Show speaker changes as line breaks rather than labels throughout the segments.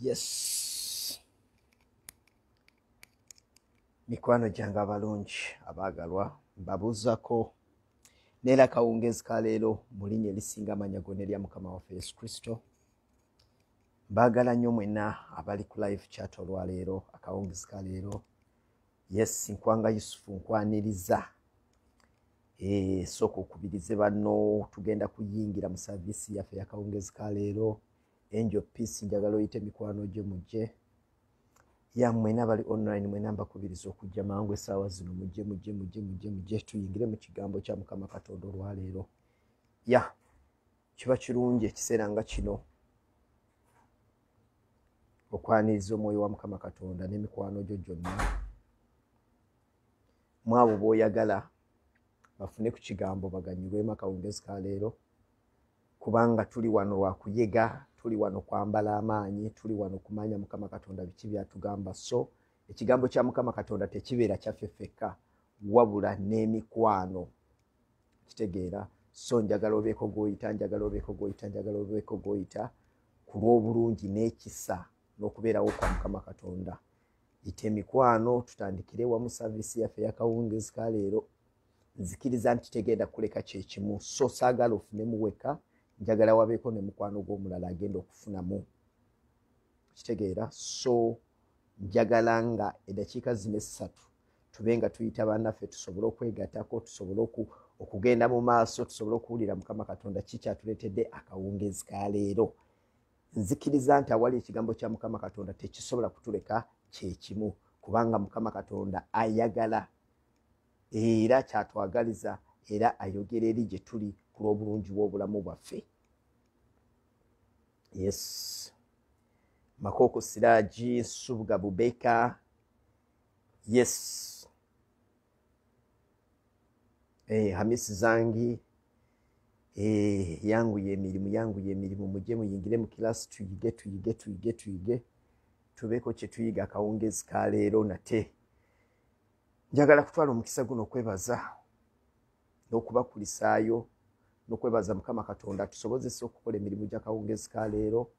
yes. Mikwano gyange abalungi abaagalwa mbabuuzako neera akawungezi ka leero mu linnya erisinga amanya gonna erya mukama waffe yesu kristo. Mbaagala nnyo mwenna abali ku live chat olwaleero akawungezi ka leero. Yes nkwanga yusufu nkwaniriza. Eh, sooka okubirize banno tugenda kuyingira mu saviisi yaffe yakawungezi ka leero angel peace njagala oyite mikwano gye mujje. Ya mwena bali online mwena mbakubiriza okujja mangu esaawa zino mujje mujje mujje mujje mujje. Tuyingire mu kigambo kya mukama katonda olwaleero ya kiba kirungi ekiseera nga kino. Okwaniriza omwoyo wa mukama katonda n'emikwano gyo gyonna. Mwabo b'oyagala bafune ku kigambo baganyulwemu akawungezi ka leero. Kubanga tuli wano lwakuyega tuli wano kwambala amaanyi tuli wano kumanya mukama katonda biki byatugamba. So ekigambo kya mukama katonda tekibeera kyaffe ffekka wabula n'emikwano. Kitegeera so njagala obeeko gwoyita njagala obeeko gwoyita njagala obeeko gwoyita ku lw'obulungi n'ekisa n'okubeerawo kwa mukama katonda. Yita emikwano tutandikire wamu saviisi yaffe yakawungezi ka leero nzikiriza nti tegenda kuleka kyekimu so saagala ofunemu weka njagala wabeeko ne mukwano gw'omulala agenda okufunamu. Kitegeera so njagala nga eddakiika zino essatu tube nga tuyita bannaffe tusobole okwegattako tusobole okugenda mu maaso tusobole okuwulira mukama katonda kikyatuleetedde akawungezi ka leero? Nzikiriza nti awali ekigambo kya mukama katonda tekisobola kutuleka kyekimu kubanga mukama katonda ayagala. Era kyatwagaliza era ayogera eri gye tuli ku lw'obulungi bw'obulamu bwaffe. Yes. Makoko siraji nsubuga bubeka. Yes. Eh, hamisi zangi. Eh, yangu yemirimu yangu yemirimu. Mujye muyingire mu kilasi tuyige tuyige tuyige tuyige. Tubeeko kyetuyiga akawungezi ka leero nate njagala kutwala omukisa guno okwebaza n'okubakulisaayo n'okwebaza mukama katonda tusobozesa okukola emirimu gy'akawungezi ka leero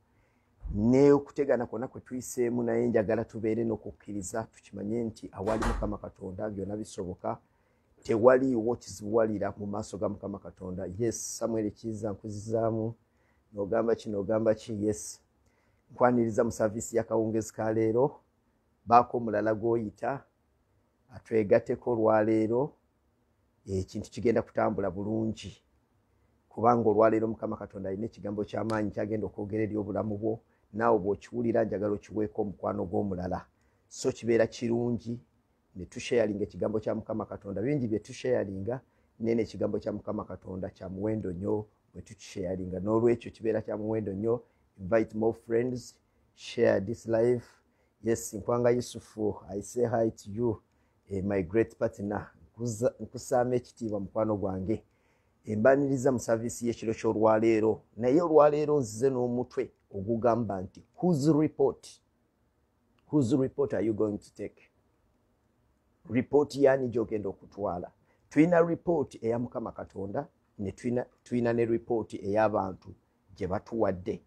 n'okutegana kwonna kwe tuyiseemu naye njagala tubeere n'okukkiriza tukimanye nti awali mukama katonda byonna bisoboka. Tewaliiwo kizibuwalira mu maaso ga mukama katonda. Yes samuel kiza nkuzizaamu n'ogamba ki n'ogamba ki? Yes. Nkwaniriza mu saviisi y'akawungezi ka leero baako omulala gw'oyita atwegateko olwaleero ekintu kigenda kutambula bulungi kubanga olwaleero mukama katonda alina ekigambo kyamaanyi kyagenda okwogera eri obulamu bwo naawe bw'okiwulira njagala okiweeko omukwano gw'omulala. So kibeera kirungi ne tusheyalinga ekigambo kya mukama katonda. Bingi bye tusheyalinga naye neekigambo kya mukama katonda kya muwendo nnyo bwe tukisheyalinga n'olwekyo kibeera kya muwendo nnyo. Invite more friends share this life. Yes nkwanga yusufu i say hi to you. Eh, my great partner nkusaama ekitiibwa mukwano gwange embaniriza mu saviisi y'ekiro ky'olwaleero. Naye olwaleero nzize n'omutwe ogugamba nti whose report? Whose report are you going to take? Ripooti yaani gyogenda okutwala? Tulina ripooti eya mukama katonda ne tulina ne ripooti ey'abantu gye batuwadde.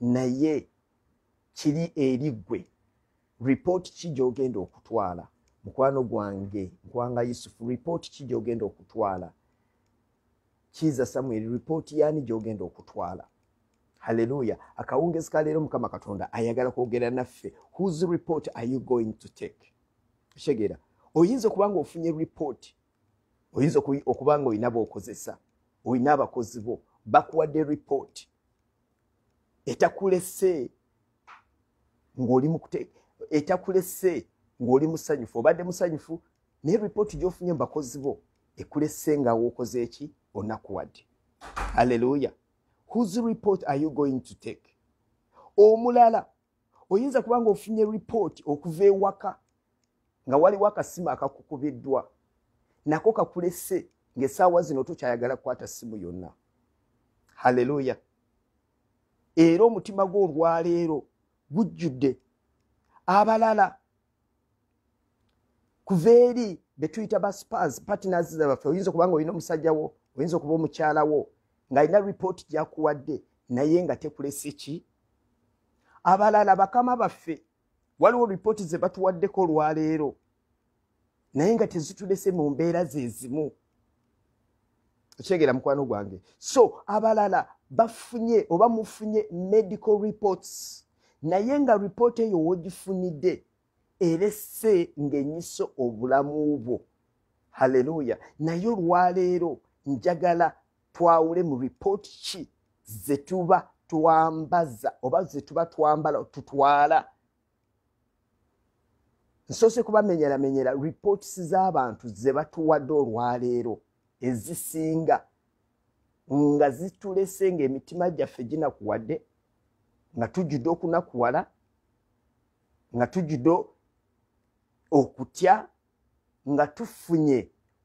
Naye kiri eri ggwe. Ripooti ki gyogenda okutwala? Mukwano gwange nkwanga yusufu ripooti ki gyogenda okutwala kiza samuel ripooti yaani gyogenda okutwala. Halleluya akawungezi kaleero mukama katonda ayagala kwogera naffe. Whose report are you going to take? Kitegeera. Oyinza okuba nga ofunye ripooti oyinza okuba nga olina bookozesa olina abakozi bo. Bakuwadde ripooti etakulese ng'oli etakulese ng'oli musanyufu. Obadde musanyufu naye ripooti gy'ofunye mu bakozi bo ekulese nga wookoze eki onakuwadde. Halleluya whose report are you going to take? Omulala oyinza kuba nga ofunye ripooti okuva ewaka nga waliwo akasimu akakukubiddwa nako kakulese ng'essaawa zino tokyayagala kukwata simu yonna. Halleluya era omutima gwo olwaleero gujjudde abalala. Kuva eri betuyita baspas partners baffe oyinza okuba nga olina omusajja wo oyinza okuba omukyala wo ng'alina ripooti gyakuwadde naye nga tekulese ki? Abalala bakama baffe waliwo ripooti ze batuwaddeko olwaleero naye nga tezitulese mu mbeera zezimu okyegera mukwano gwange. So abalala bafunye oba mufunye medical reports. Naye nga ripooti eyo wogifunidde erese ng'enyiso obulamu bwo. Halleluya naye olwaleero njagala twawule mu ripooti ki zetuba twambaza oba zetuba twambala tutwala? Nsoose kubamenyeramenyera reports z'abantu ze batuwadde olwaleero ezisinga nga zitulese ng'emitima gyaffe ginakuwadde nga tujjudde okunakuwala nga tujjudde okutya nga tufunye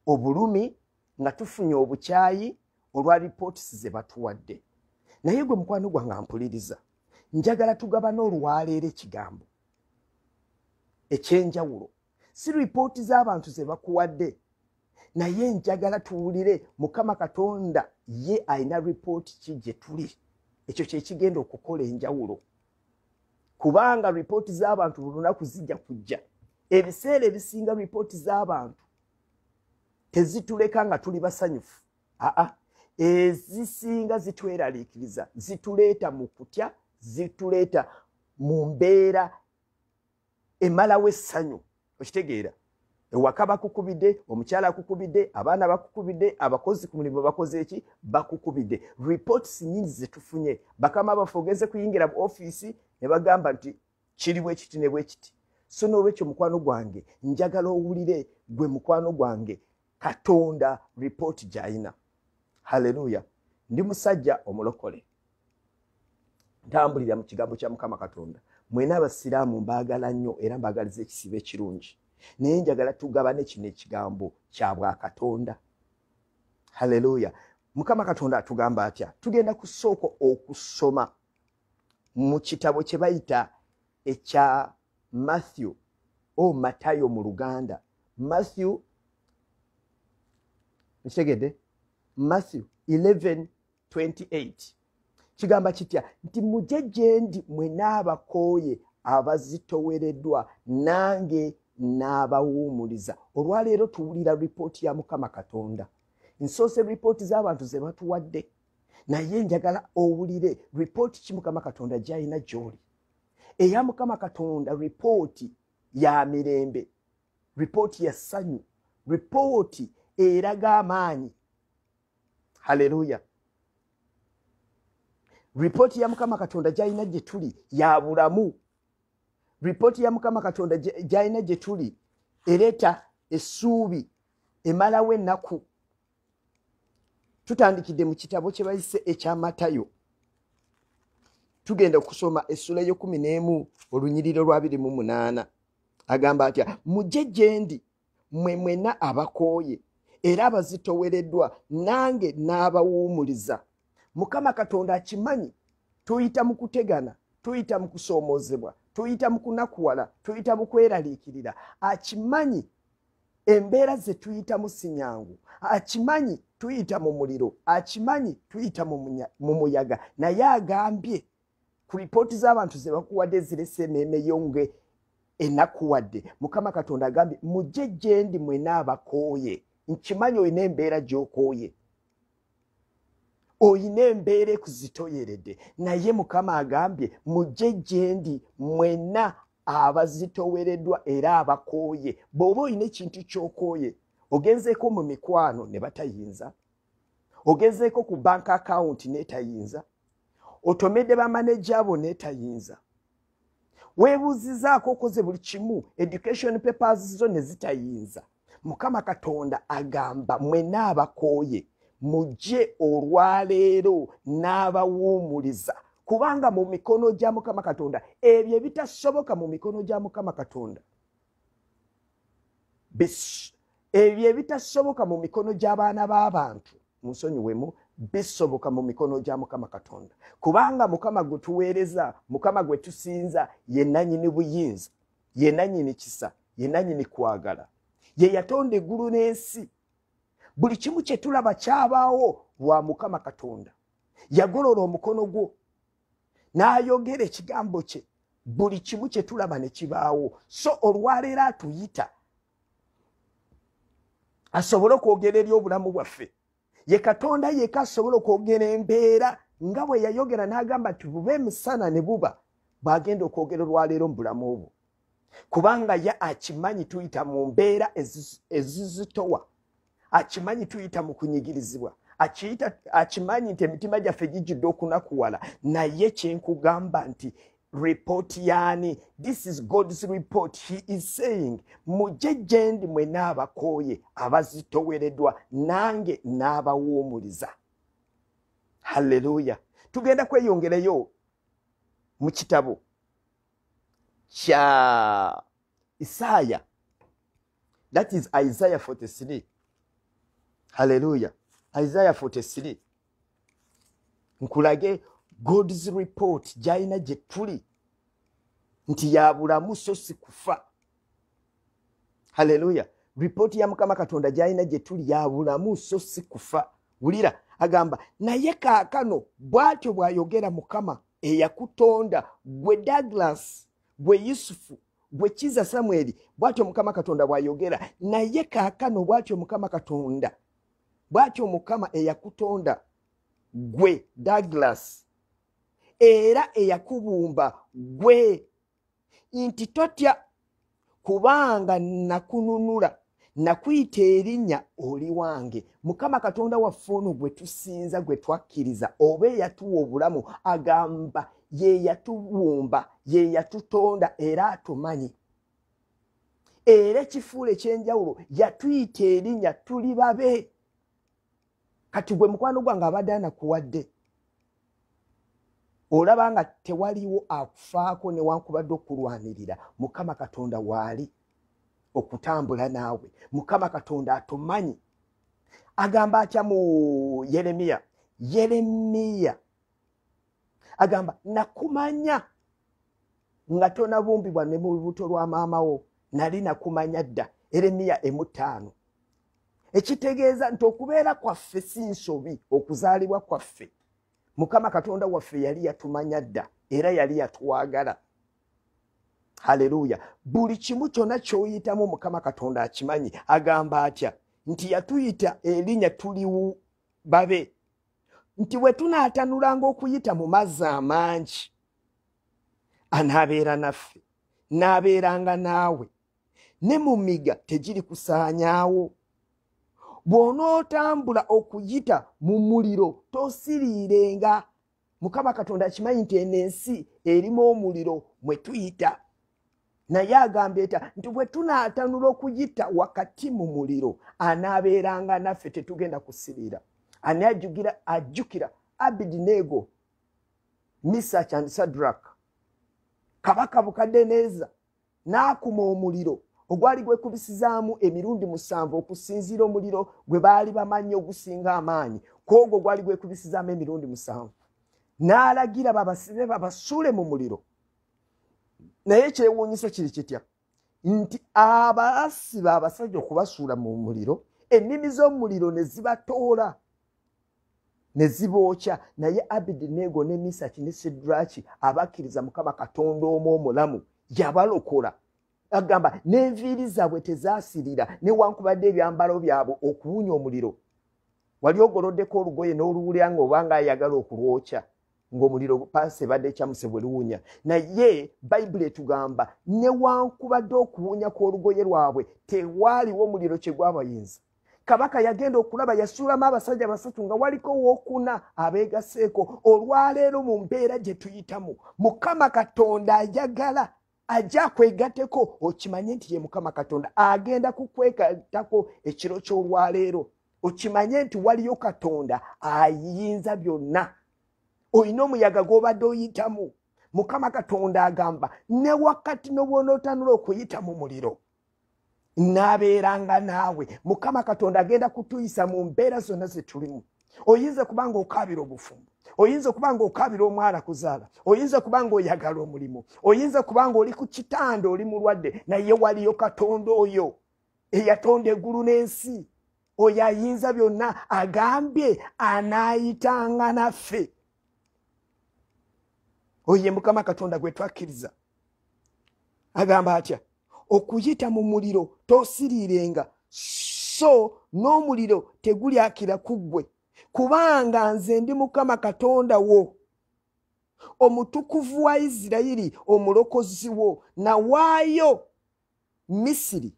obulumi nga tufunye obukyayi olwa reports ze batuwadde. Naye gwe mukwano gwange mpuliriza njagala tugabane olwaleero ekigambo ekyenjawulo. Si ripooti z'abantu ze bakuwadde naye njagala tuwulire mukama katonda ye alina ripooti ki gye tuli. Ekyo kyekigenda okukola enjawulo. Kubanga ripooti z'abantu buli lunaku zijja kujja. Ebiseera ebisinga ripooti z'abantu tezituleka nga tuli basanyufu. Aa ezisinga zitweraliikiriza zituleeta mu kutya zituleeta mu mbeera emalawo essanyu. Okitegeera ewaka bakukubidde omukyala akukubidde abaana bakukubidde abakozi ku mulimu bakoze eki? Bakukubidde. Reports nyingi zetufunye. Bakama bafe ogenze kuyingira mu ofiisi ne bagamba nti kiri bwe kiti ne bwe kiti. So n'olwekyo mukwano gwange njagala owulire gwe mukwano gwange katonda ripooti gy'ayina. Halleluya ndi musajja omulokole. Ntambulira mu kigambo kya mukama katonda. Mwena abasiraamu mbaagala nnyo era mbaagaliza ekisibo ekirungi naye njagala tugabane kino ekigambo kya bwakatonda halleluya mukama katonda atugamba atya? Tugenda kusooka okusoma mu kitabo kye bayita ekya matthew o matayo mu luganda. Matthew ekitegedde matthew 11 28 kigamba kitya? Nti mujje gye ndi mwena abakooye abazitowereddwa nange n'abawuumuliza olwaleero tuwulira ripooti ya mukama katonda. Nsoose ripooti z'abantu ze batuwadde. Naye njagala owulire ripooti ki mukama katonda gy'alina gy'oli? Eya mukama katonda ripooti ya mirembe ripooti ya ssanyu ripooti eraga amaanyi. Halleluya ripooti ya mukama katonda gyalina gye tuli ya bulamu. Ripooti ya mukama katonda gyalina gye tuli ereeta essuubi emalawo ennaku. Tutandikidde mu kitabo kye bayise ekyamatayo tugenda okusoma essula ey'okumi n'emu olunyiriro lwa biri mu munaana. Agamba atya mujje gye ndi mwe mwena abakooye era abazitowereddwa nange n'abawuumuliza mukama katonda akimanyi tuyita mu kutegana tuyita mu kusoomoozebwa tuyita mu kunakuwala tuyita mu kweraliikirira. Akimanyi embeera ze tuyitamu si nyangu akimanyi tuyita mu muliro. Akimanyi tuyita mu muyaga. Naye agambye ku lipooti z'abantu ze bakuwadde zirese emmeeme yonge enakuwadde mukama katonda agambye mujje gye ndi mwena abakooye nkimanyi olina embeera gy'okooye? Oyina embeera ekuzitoyeredde naye mukama agambye mujje gye ndi mwenna abazitowereddwa era abakooye. Bw'oba olina ekintu ky'okooye ogenzeeko mu mikwano ne batayinza? Ogenzeeko ku bank account neetayinza otomedde bamaneja abo neetayinza weebuuzizaako okoze buli kimu education papers zo ne zitayinza mukama katonda agamba mwenna abakooye mujje olwaleero n'abawuumuliza kubanga mu mikono gya mukama katonda ebyo ebitasoboka mu mikono gya mukama katonda. Ebyo ebitasoboka mu mikono gy'abaana b'abantu munsonyiwemu bisoboka mu mikono gya mukama katonda. Kubanga mukama gwe tuweereza mukama gwe tusinza ye nanyini buyinza ye nanyini kisa ye nanyini kwagala ye yatonda eggulu n'ensi. Buli kimu kye tulaba kyabaawo lwa mukama katonda. Yagolola omukono gwo n'ayogera ekigambo kye. Buli kimu kyetulaba ne kibaawo. So olwaleero atuyita asobole okwogera eri obulamu bwaffe. Ye katonda yeka asobole okwogera embeera nga bwe yayogera n'agamba nti buba emisana ne buba. Bw'agenda okwogera olwaleero mu bulamu obwo kubanga ye akimanyi tuyita mu mbeera ezizitowa akimanyi tuyita mu kunyigirizibwa akimanyi nti emitima gyaffe gijjudde okunakuwala naye kyenkugamba nti ripooti yaani? This is god's report. He is saying mujje gyendi mwena abakooye abazitowereddwa nange n'abawuumuliza halleluya tugenda kweyongerayo mu kitabo kya isaaya that is isaiah 43 halleluya isaiah 43 nkulage god's report gyalina gye tuli nti yabulamu so si kufa halleluya ripooti ya mukama katonda gyalina gye tuli yabulamu so si kufa wulira agamba naye kaakano bw'atyo bw'ayogera mukama eyakutonda gwe douglas gwe yusufu gwe kiza samweri bw'atyo mukama katonda bw'ayogera. Naye kaakano bw'atyo mukama katonda bw'atyo mukama eyakutonda gwe douglas era eyakubumba gwe nti totya kubanga nakununula nakuyita erinnya oli wange. Mukama katonda waffe ono gwe tusinza gwe twakkiriza oba eyatuwa obulamu agamba ye yatubumba ye yatutonda era atumanyi. Era ekifuula ekyenjawulo yatuyita erinnya tuli babe. Kati gwe mukwano gwange abadde anakuwadde olaba nga tewaliwo akufaako newankubadde okulwanirira mukama katonda waali okutambula naawe. Mukama katonda atumanyi. Agamba atya mu yeremiya? Yeremiya agamba nakumanya. Nga tonabumbibwa ne mu lubuto lwa maamawo nali nakumanya dda. Eremiya emutaano ekitegeeza nti okubeera kwaffe si nsobi okuzaalibwa kwaffe. Mukama katonda waffe yali yatumanya dda era yali yatwagala. Haleluya. Buli kimu kyonna kyoyitamu mukama katonda akimanyi agamba atya? Nti yatuyita erinnya tuli babe nti bwe tunaatanulanga okuyita mu mazzi amangi. Anaabeera naffe n'abeeranga naawe ne mu miga tegiri kusaanyaawo bw'onootambula okuyita mu muliro tosiriirenga. Mukama katonda akimanyi nti eno ensi erimu omuliro mwe tuyita. Naye agambye ta nti bwe tunaatanula okuyita wakati mu muliro anaabeeranga naffe tetugenda kusiriira ani ajugira ajjukira abidineego misach and sadrak kabaka bukadeneeza n'akuma omuliro ogwali gwekubisizaamu emirundi musanvu okusinziira omuliro gwe baali bamanyi ogusinga amaanyi. Kwogwo gwali gwekubisizaamu emirundi musanvu. N'alagira babasibe babasuule mu muliro. Naye kyewuunyisa kiri kitya? Nti abasiba abasajja okubasuula mu muliro ennimi z'omuliro ne zibatoola ne zibookya naye abidineego ne misaki ne sedraki abakkiriza mukama katonda omu omulamu yabalokola agamba n'enviiri zaabwe tezaasirira newankubadde ebyambalo byabwe okuwunya omuliro. Wali ogoloddeko olugoye n'oluwulira nga obanga ayagala okulwokya ng'omuliro paasi ebadde ekyamuse bwe luwunya. Naye bayibuli etugamba newankubadde okuwunya kw'olugoye lwabwe tewaaliwo omuliro kye gwabayinza kabaka yagenda okulaba yasuulamu abasajja basatu nga waliko wookuna abeegaseeko. Olwaleero mu mbeera gye tuyitamu mukama katonda ayagala ajja akwegateko okimanye nti ye mukama katonda. Agenda kukwegatako ekiro ky'olwaleero okimanye nti waliyo katonda ayinza byonna. Olina omuyaga gw'obadde oyitamu. Mukama katonda agamba ne wakati nobwonootanula okuyita mu muliro naabeeranga naawe. Mukama katonda agenda kutuyisa mu mbeera zonna ze tulimu. Oyinza kubanga okaabira obufumbo oyinza okubanga okaabira omwana kuzaala oyinza kubanga oyagala omulimu oyinza kubanga oli ku kitanda oli mulwadde naye waliyo katonda oyo eyatonda eggulu n'ensi. Oyo ayinza byonna agambye anaayitanga naffe. Oyo ye mukama katonda gwe twakkiriza. Agamba atya okuyita mu muliro tosiriirenga. So n'omuliro tegulyakira ku ggwe. Kubanga nze ndi mukama katonda wo omutukuvu wa isirayiri omulokozi wo nawaayo misiri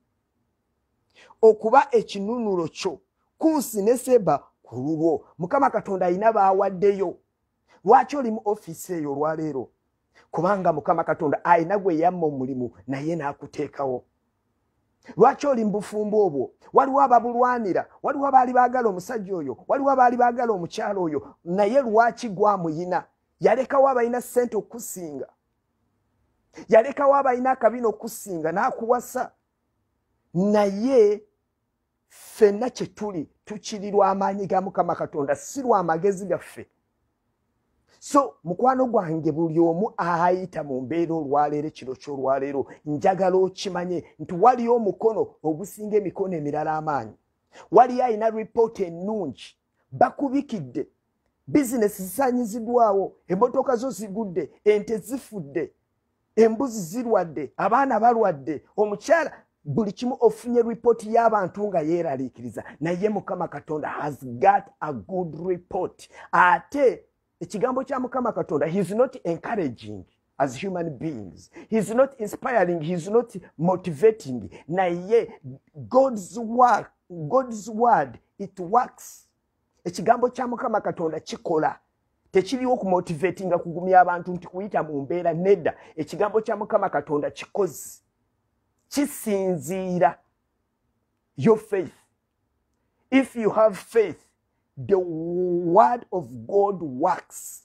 okuba ekinunulo kyo kuusi ne seba ku lulwo mukama katonda alina baawaddeyo lwaki oli mu ofiisi eyo olwaleero kubanga mukama katonda alina gwe yamma omulimu naye n'akuteekawo. Lwaki oli mubufumbo obwo? Waliwo ababulwanira waliwo abaali baagala omusajja oyo waliwo abaali baagala omukyalo oyo naye lwaki gwamuyina? Yalekawo abalina ssente okusinga. Yalekawo abalina akabina okusinga n'akuwasa. Naye ffenna kye tuli tukiri lw'amaanyi ga mukama katonda si lw'amagezi gaffe so mukwano gwange buli omu ayita mu mbeera olwaleero ekiro kyolwaleero njagala okimanye nti waliyo omukono ogusinga emikono emirala amaanyi. Waliyo alina ripoota ennungi bakubikidde bizinesi zisanyiziddwawo emmotoka zo zigudde ente zifudde embuzi zirwadde abaana balwadde omukyala buli kimu ofunye ripooti y'abantu nga yeeraliikiriza. Naye mukama katonda has got a good report. Ate ekigambo kya mukama katonda heis not encouraging as human beings. Heis not inspiring heis not motivating. Naye god's work, god's word it works. Ekigambo kya mukama katonda kikola. Tekiriwo okumotivatinga kugumya abantu nti kuyita mu mbeera nedda. Ekigambo kya mukama katonda kikozi kisinziira. Your faith. If you have faith the word of God works.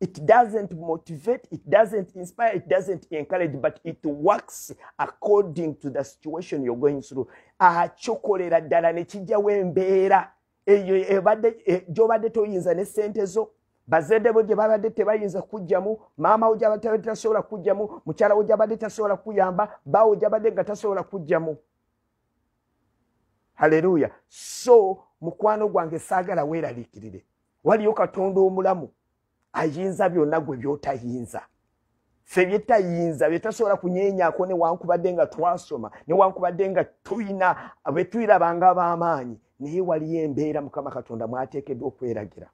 It doesn't motivate, it doesn't inspire, it doesn't encourage, but it works according to the situation you're going through. Achokolera ddala ne kijjawo embeera eyo ebadde gy'obadde toyinza ne ssente zo bazadde bo gye babadde tebayinza kujjamu maama wo gyabadde tasobola kujjamu mukyala wo gyabadde tasobola kuyamba baawo gyabadde nga tasobola kujjamu halleluya so mukwano gwange saagala weeraliikirire. Waliyo katonda omulamu ayinza byonna gwe byotayinza. Ffe byetayinza byetasobola kunyenyaako newankubadde nga twasoma newankubadde nga tulina bwetwirabanga b'amaanyi naye waliyo embeera mukama katonda mwateekeddwa okweragira.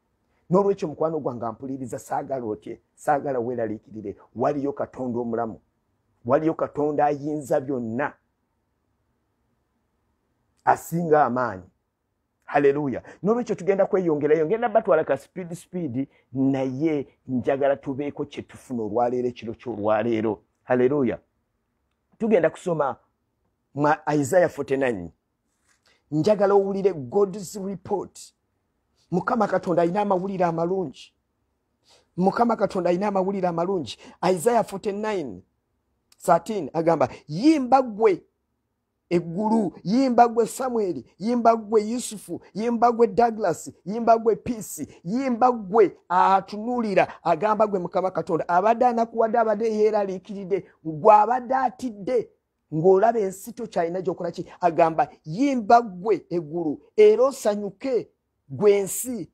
N'olwekyo mukwano gwange ampuliriza saagala otye saagala weeraliikirire. Waliyo katonda omulamu waliyo katonda ayinza byonna asinga amaanyi haleluya nolwekyo tugenda kweyongerayo ngenda batwala ka speed speed naye njagala tubeeko kyetufuna olwaleero ekiro kyolwaleero. Haleluya tugenda kusoma mu isaiah 49 njagala owulire god's report. Mukama katonda alina amawulire amalungi. Mukama katonda alina amawulire amalungi. Isaiah 49 13 agamba yimba gwe eggulu yimba gwe samweri yimba gwe yusufu yimba gwe douglas yimba gwe piisi yimba gwe atunulira agamba gwe mukama katonda abadde anakuwadde abadde yeeraliikiridde gwe abadde atidde ng'olaba ensi tokyalina gyokola ki? Agamba yimba gwe eggulu era osanyuke gwe ensi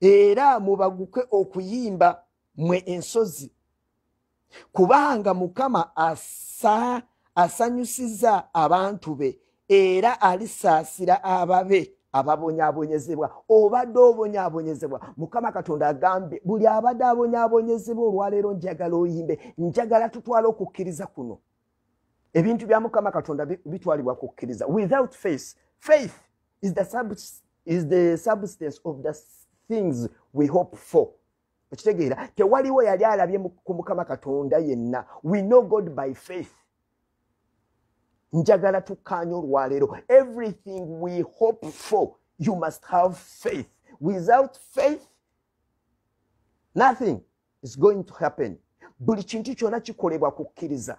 era mubaguke okuyimba mwe ensozi. Kubanga mukama asa asanyusiza abantu be era alisaasira ababe ababonyaabonyezebwa obadde obonyaabonyezebwa mukama katonda agambye buli abadde abonyaabonyezebwa olwaleero njagala oyimbe njagala tutwala okukkiriza kuno. Ebintu bya mukama katonda bitwalibwa kukkiriza. Without faith faith is the, is the substance of the things we hope for. Okitegeera tewaliwo yali alabye ku mukama katonda yenna. We know god by faith njagala tukkaanya olwaleero everything we hope for you must have faith. Without faith nothing is going to happen. Buli kintu kyonna kikolebwa kukkiriza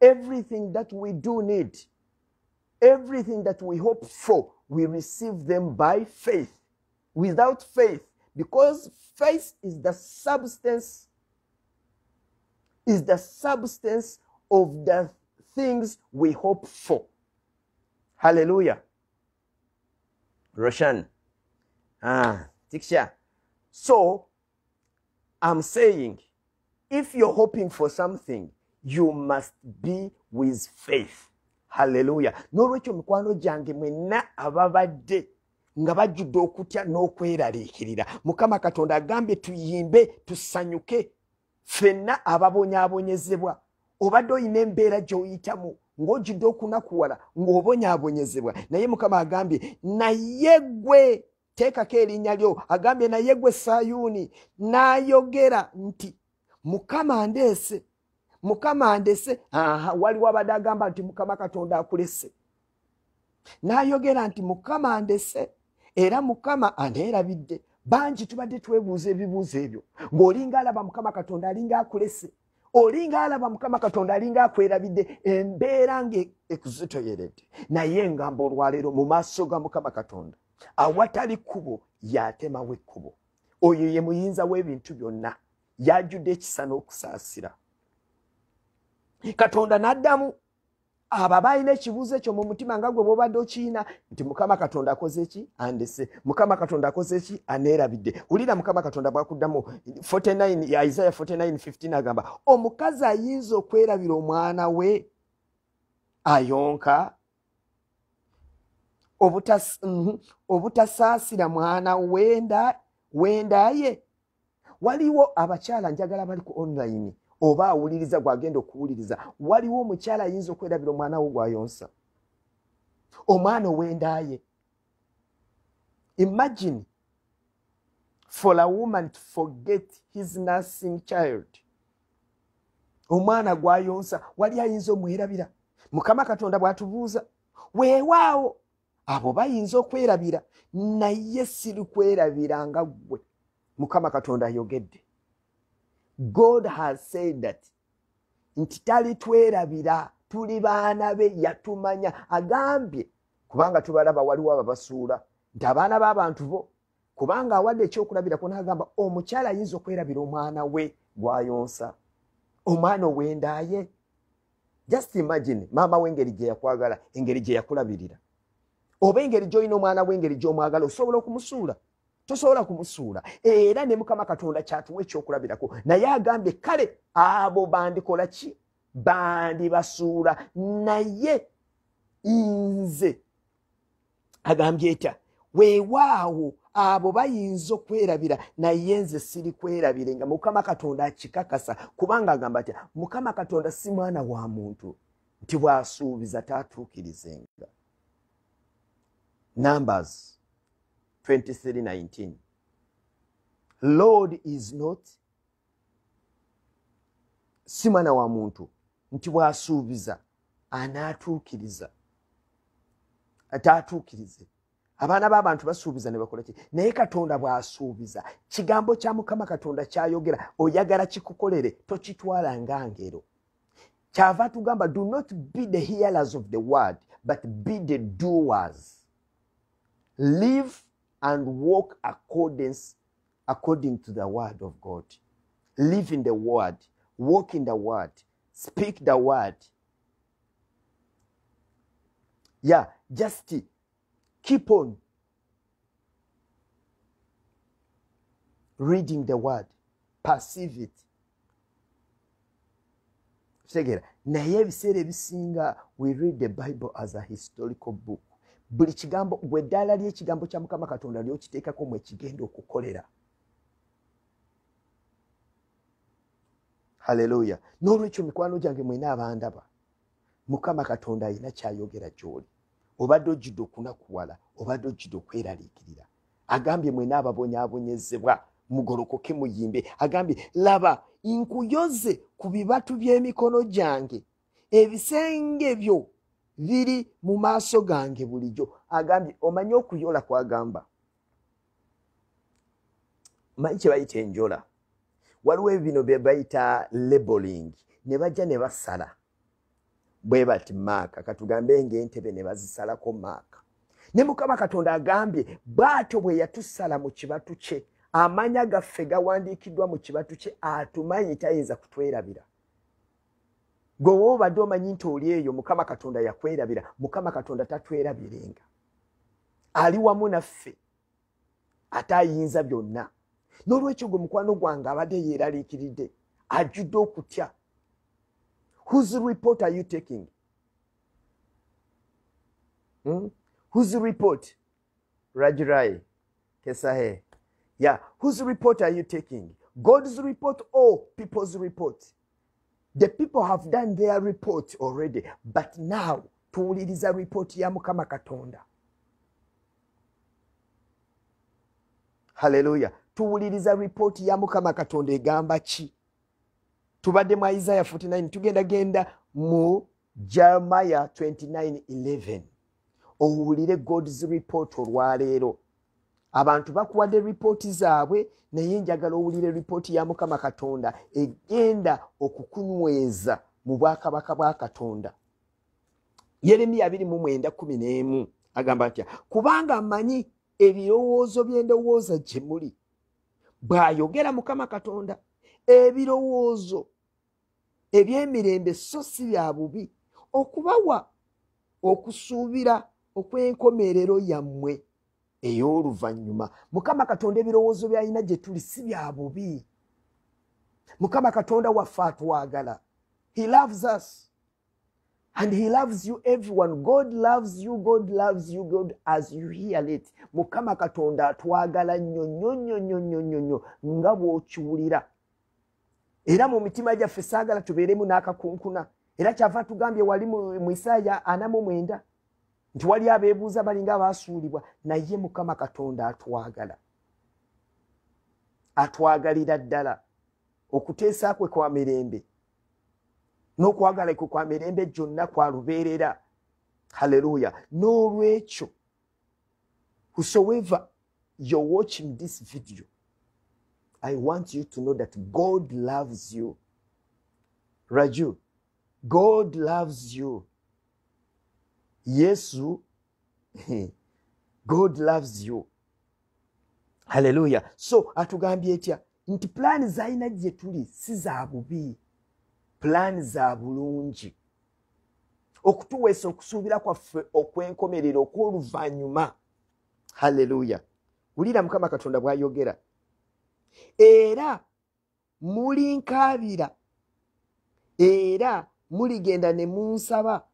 everything that we do need everything that we hope for we receive them by faith. Without faith because faith is the substance is the substance of the things we hope for. Hallelujah. Roshan. Ah, Tiksha. So, I'm saying, if you're hoping for something, you must be with faith halleluya n'olwekyo mikwano gyange mwenna ababadde nga bajjudde okutya n'okweraliikirira mukama katonda agambye tuyimbe tusanyuke ffenna ababonyaabonyezebwa obadde olina embeera gy'oyitamu ng'ojjudde okunakuwala ng'obonyaabonyezebwa naye mukama agambye naye gwe teekako erinnya lyo. Agambye naye gwe sayuuni n'ayogera nti mukama ndeese mukama ndese aha waliwo abadde agamba nti mukama katonda akulese. N'ayogera nti mukama ndese era mukama aneerabidde. Bangi tubadde twebuuza ebibuuzo ebyo ng'olinga alaba mukama katonda alinga akulese olinga alaba mukama katonda alinga akwerabidde embeera nga ekuzitoyeredde naye ngamba olwaleero mu maaso ga mukama katonda awatali kkubo yatemawo ekkubo. Oyo ye muyinza w'ebintu byonna yajjudde ekisa n'okusaasira. Katonda n'addamu abo balina ekibuuzo ekyo mu mutima nga gwe bwobadde okiyina nti mukama katonda akoze ki? Andese mukama katonda akoze ki? Aneerabidde wulira mukama katonda bwakuddamu isaya 4915 agamba omukazi ayinza okwerabira omwana we ayonka? Mhm, obutasaasira mwana wenda wendaye waliwo abakyala njagala bali ku online oba awuliriza gwagenda okuwuliriza waliwo omukyala ayinza okwerabira omwana wo gwayonsa? Omwana ow'endaaye imagine for a woman to forget his nursing child. Omwana gwayonsa wali ayinza omwerabira? Mukama katonda bw'atubuuza weewaawo abo bayinza okwerabira? Naye siri kwerabira nga ggwe. Mukama katonda ayogedde god has said that nti talitwerabira tuli baana be yatumanya. Agambye kubanga tubalaba waliwo ababasuula nti abaana b'abantu bo kubanga awadde ekyokulabirako nagamba omukyala ayinza okwerabira omwana we gwayonsa omwana ow'endaaye just imagine maama w'engeri gye yakwagala engeri gye yakulabirira. Oba engeri gy'olina omwana w'engeri gy'omwagala osobola okumusuula tosobola kumusuula. Era ne mukama katonda kyatuwa ekyokulabirako. Naye agambye kale abo bandikola ki? Bandibasuula. Naye nze agambye etya weewaawo abo bayinza okwerabira naye nze siri kwerabire nga mukama katonda akikakasa kubanga agamba atya mukama katonda si mwana wa muntu nti bwasuubiza taatuukirizenga. Numbers 23:19 lord is not si mwana wa muntu nti bwasuubiza anaatuukiriza. Ataatuukirize. Abaana b'abantu basuubiza ne bakola ki? Naye katonda bw'asuubiza. Kigambo kya mukama katonda kyayogera oyagala kikukolere tokitwala nga ngero. Kyava tugamba do not be the hearers of the word but be the doers. Live and walk accordance, according to the word of God. Live in the word, walk in the word, speak the word. Yeah, just keep on reading the word, perceive it. naye we read the bible as a historical book buli kigambo gwe eddaala ly'ekigambo kya mukama katonda lyokiteekako mwe kigenda okukolera. Halleluya n'olwekyo mikwano gyange mwena abandaba mukama katonda alina kyayogera gy'oli. Obadde ojjudde okunakuwala obadde ojjudde okweraliikirira agambye mwena ababonyaabonyezebwa mugolokoke muyimbe. Agambye laba nkuyoze ku bibatu by'emikono gyange ebisenge byo biri mu maaso gange bulijjo. Agambye omanye okuyola kwagamba? Manyi kye bayita enjola. Waliwo ebino bye bayita labeling. Ne bajja ne basala. Bwe bati maaka katugambe ngaentebe ne bazisalako maaka ne mukama katonda agambye bwatyo bwe yatusala mu kibatu kye amanya gaffe gawandiikiddwa mu kibatu kye atumanyi tayinza kutwerabira gwewe obadde omanyi nti oli eyo mukama katonda yakwerabira mukama katonda tatwerabirenga ali wamu naffe ate ayinza byonna. N'olwekyo gwe mukwano gwange abadde yeeraliikiridde ajjudde okutya. Whose report are you taking? Hmm? whose report? Rajrai kesahe. Yeah whose report are you taking? God's report or people's report the people have done their report already but now tuwuliriza report ya mukama katonda. Haleluya tuwuliriza ripooti ya mukama katonda egamba ki? Tubadde mu isaya 49 tugenda genda mu jeremiya 2911 owulire god's report olwaleero abantu bakuwadde ripooti zaabwe naye njagala owulire ripooti ya mukama katonda egenda okukunyweza mu bwakabaka bwa katonda. Yeremiya 29 agamba ntya kubanga mmanyi ebirowoozo by'endowooza gye muli bw'ayogera mukama katonda ebirowoozo eby'emirembe so si bya bubi okubawa okusuubira okw'enkomerero yammwe ey'oluvannyuma. Mukama katonda ebirowoozo by'alina gye tuli si bya bubi. Mukama katonda waffe atwagala. He loves us and he loves you everyone. God loves you god loves you god as you hear it. Mukama katonda atwagala nnyo nnyo nnyo nnyo nnyo nnyo nnyo nga bw'okiwulira. Era mu mitima gyaffe saagala tubeeremu n'akakunkuna. Era kyava tugambye wali mu isaaya ana mu mwenda nti wali abeebuuza balinga abaasuulibwa naye mukama katonda atwagala. Atwagalira ddala. Okuteesa kwe kwa mirembe. N'okwagala kwe kwa mirembe gyonna kwa lubeerera. Halleluya n'olwekyo whosoever you're watching this video i want you to know that god loves you. Raju god loves you yesu god loves you. Halleluya so atugambye etya? Nti pulaani zalina gye tuli si za bubi. Pulaani za bulungi. Okutuweesa okusuubira kwaffe okwenkomerero okw'oluvannyuma. Halleluya wulira mukama katonda bw'ayogera. Era mulinkaabira era muligenda ne munsaba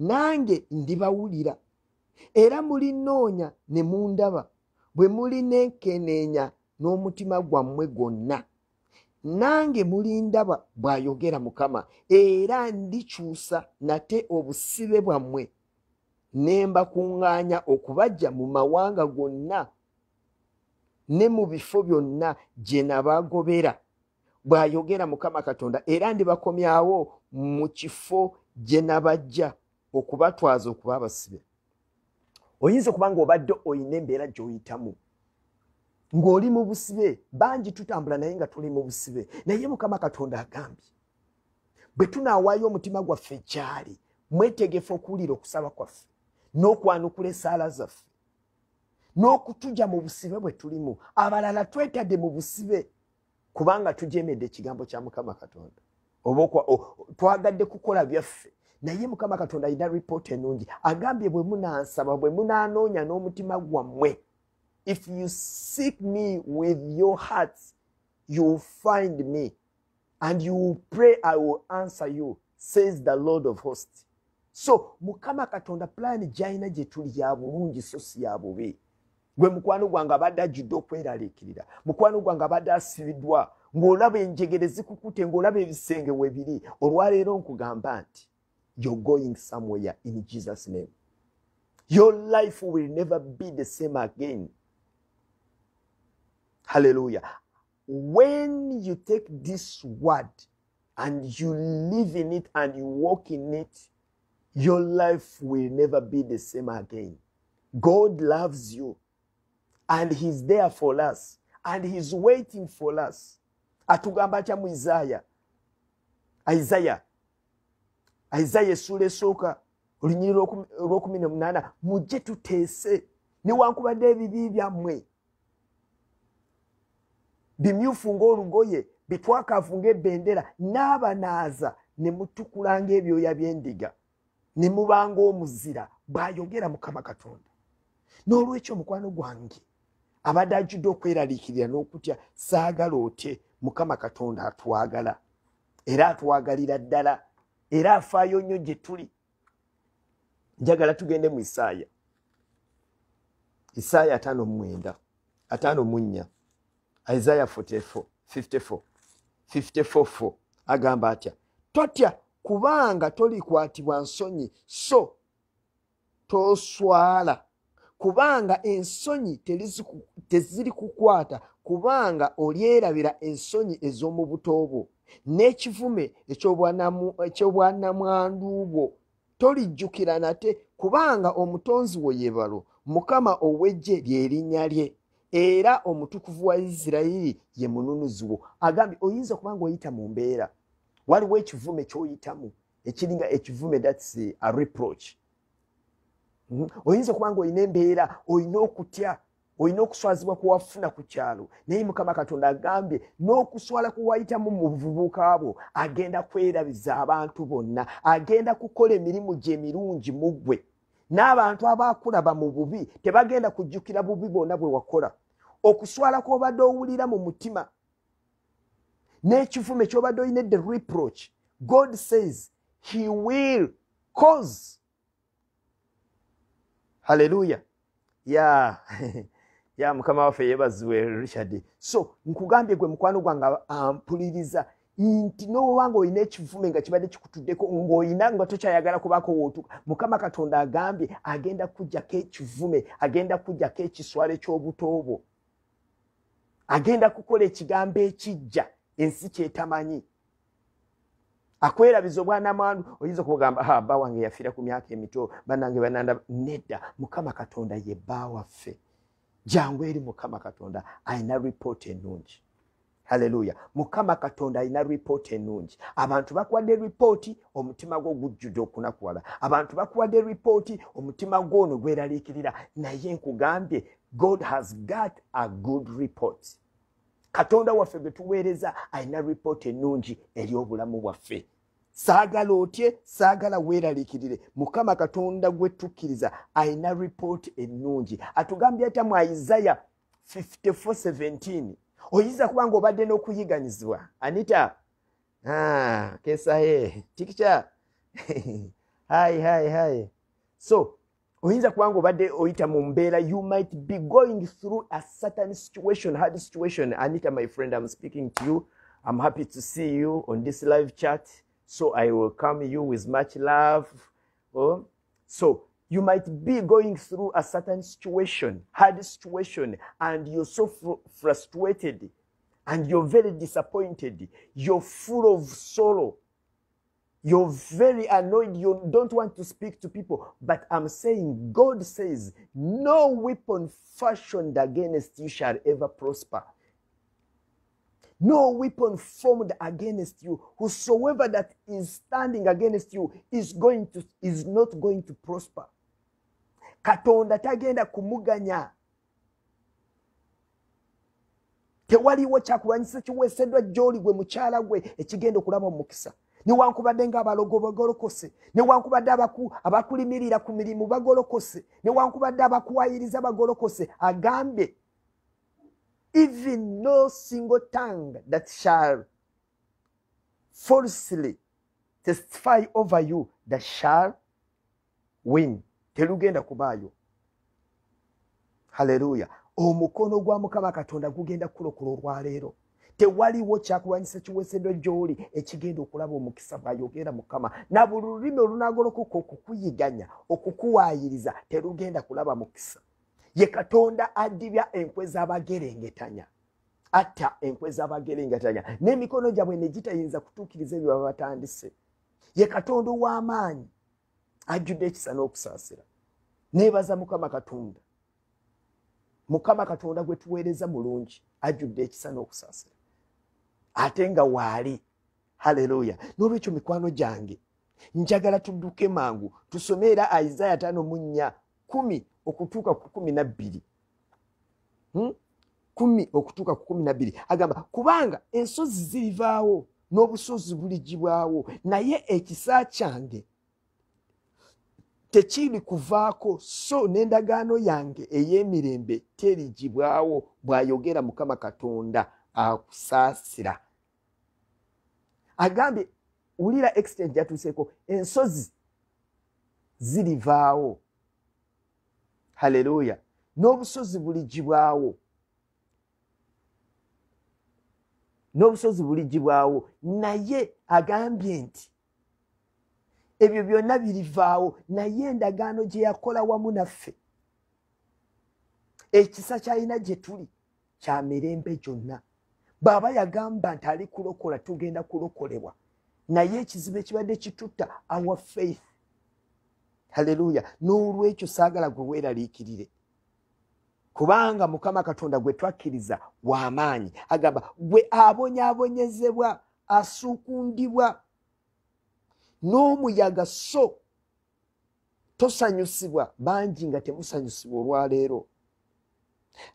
nange ndibawulira. Era mulinoonya ne mundaba. Bwe mulinenkeneenya n'omutima gwammwe gwonna. Nange mulindaba bw'ayogera mukama era ndikyusa nate obusibe bwammwe. Ne mbakuŋŋaanya okubajja mu mawanga gonna ne mu bifo byonna gye nabagobera bw'ayogera mukama katonda era ndibakomyawo mu kifo gye nabajja okubatwaza okuba abasibe. Oyinza okuba nga obadde oyina embeera gy'oyitamu ng'oli mu busibe bangi tutambula naye nga tuli mu busibe. Naye mukama katonda agambye bwe tunaawaayo omutima gwaffe gyali mwetegefu okuwulira okusaba kwaffe n'okwanukula esaala zaffe n'okutujja mu busibe bwe tulimu. Abalala twetadde mu busibe kubanga tujemedde ekigambo kya mukama katonda. Oba twagadde kukola byaffe naye mukama katonda alina ripoota ennungi. Agambye bwe munansaba bwe munanoonya n'omutima gwammwe if you seek me with your hearts you'll find me and you pray i will answer you says the lord of hosts. So mukama katonda pulaani gyalina gye tuli ya bulungi so si ya bubi. Gwe mukwano gwange abadde ajjudde okweraliikirira mukwano gwange abadde asibiddwa ng'olaba enjegere zikukute ng'olaba ebisenge we biri olwaleero nkugamba nti you're going somewhere in jesus name. Your life will never be the same again. Hallelujah. When you take this word and you live in it and you walk in it your life will never be the same again. God loves you and he's there for us and he's waiting for us. Atugamba kya mu isaaya isaya essuula esooka olunyiri olwokumi nomunaana mujje tuteese. Newankubadde ebibi byammwe. Bimyufu ng'olugoye bitwakaavu ng'ebbendera n'abanaaza ne mutukula ng'ebyoya by'endiga ne mubanga omuzira bw'ayogera mukama katonda. N'olwekyo omukwano gwange abadde ajjudde okweraliikirira n'okutya saagala otye mukama katonda atwagala. Era atwagalira ddala era afaayo nnyo gye tuli. Njagala tugende mu isaaya isaaya ataano mumwenda ataano munnya isaya 44 54 54 agamba atya totya kubanga tolikwatibwa nsonyi so toswala. Kubanga ensonyi teziri kukwata kubanga olyerabira ensonyi ez'omu buto bwo n'ekivume ekyobwanamwandu bwo. Tolijjukira nate kubanga omutonzi wo yebalo mukama ow'eggye lyerinnya lye era omutukuvu wa isirayiri ye mununuzi wo. Agambye oyinza kubanga oyita mu mbeera. Waliwo ekivume kyoyitamu ekiringa ekivume thats a reproach. Hmm? oyinza kubanga olina embeera olina okutya olina okuswazibwa kuwafuna ku kyalo. Naye mukama katonda agambye n'okuswala kuwayitamu mu buvubuka bwo agenda kwerabiza abantu bonna agenda kukola emirimu gye emirungi mu ggwe. N'abantu abaakulaba mu bubi tebagenda kujjukira bubi bwonna bwe wakola. Okuswala kw'obadde owulira mu mutima n'ekivume ky'obadde olina the reproach god says he will cause. Halleluya ya yeah. ya mukama waffe yebaziwe richard. So nkugambye gwe mukwano gwange ampuliriza nti nobanga olina ekivume nga kibadde kikutuddeko ngaolina nga tokyayagala kubaako wootuka mukama katonda agambye agenda kujjako ekivume agenda kujjako ekiswalo ekyobutobwo agenda kukola ekigambo ekijja ensi kyetamanyi. Akwerabiza obwanamwandu oyinza okugamba bba wange yafiira ku myaka emito banange bananda nedda mukama katonda ye bba waffe jangu eri mukama katonda alina ripooti ennungi. Halleluya mukama katonda alina ripooti ennungi. Abantu bakuwadde ripooti omutima gwo gujjudde okunakuwala. Abantu bakuwadde ripooti omutima gwo ono gweraliikirira. Naye nkugambye god has got a good report. Katonda waffe gwe tuweereza alina ripooti ennungi eri obulamu bwaffe saagala otye saagala weeraliikirire. Mukama katonda gwe tukkiriza ayina ripooti ennungi. Atugambye ata mu isaya 5417 oyinza kuba nga obadde n'okuyiganyizibwa anita? Ah, kesaye tikikya hai hai hai so oyinza kuba nga obadde oyita mu mbeera you might be going through a certain situation hard situation. Anita my friend i'm speaking to you. I'm happy to see you on this live chat so I will come you with much love. Oh? So you might be going through a certain situation, hard situation, and you're so fr frustrated and you're very disappointed. You're full of sorrow. You're very annoyed. You don't want to speak to people. But I'm saying, God says, no weapon fashioned against you shall ever prosper. No weapon formed against you. Whosoever that is standing against you is going to is not going to prosper. Katonda tagenda kumuganya. Tewaliwo kyakulwanyisa kiweeseddwa gyoli gwe mukyala gwe ekigenda okulaba omukisa. Newankubadde ngaabalogo bagolokose newankubadde abakulimirira ku mirimu bagolokose newankubadde abakuwayiriza bagolokose agambye even no single tongue that shall falsely testify over you that shall win. Telugenda kubaayo. Haleluya omukono gwa mukama katonda gugenda kulokola olwaleero tewaliwo kyakulwanyisa kiweeseddwa gy'oli ekigenda okulaba omukisa bwayogera mukama. Na buli lulimi olunagolokoka okukuyiganya okukuwaayiriza terugenda kulaba mukisa ye katonda adibya enkwe z'abagerengetanya. Atta enkwe z'abagerengetanya. N'emikono gyabwe ne gitayinza kutuukiriza ebyo baba batandise. Ye katonda ow'amaanyi ajjudde ekisa n'okusaasira. Neebaza mukama katonda. Mukama katonda gwe tuweereza mulungi ajjudde ekisa n'okusaasira. Ate nga waali haleluya n'olwekyo mikwano gyange njagala tudduke mangu tusome era isaya tano mu nnya kumi okutuuka ku kumi nabbiri hmm? kumi okutuuka ku kumi nabbiri agamba kubanga ensozi zirivaawo n'obusozi buligibwawo naye ekisa kyange tekiri kuvaako so n'endagaano yange ey'emirembe terigibwawo bw'ayogera mukama katonda akusaasira. Agambye wulira exchange yatuuseeko ensozi zirivaawo haleluya n'obusozi buligibwawo n'obusozi buligibwawo naye agambye nti ebyo byonna birivaawo naye endagaano gye yakola wamu naffe. Ekisa kyalina gye tuli kya mirembe gyonna. Bw'aba yagamba nti ali kulokola tugenda kulokolebwa. Naye ekizibu ekibadde kitutta our faith halleluya n'olwekyo saagala gwe weeraliikirire. Kubanga mukama katonda gwe twakkiriza w'amaanyi agamba gwe abonyaabonyezebwa asuukundibwa n'omuyaga so tosanyusibwa. Bangi nga temusanyusibwa olwaleero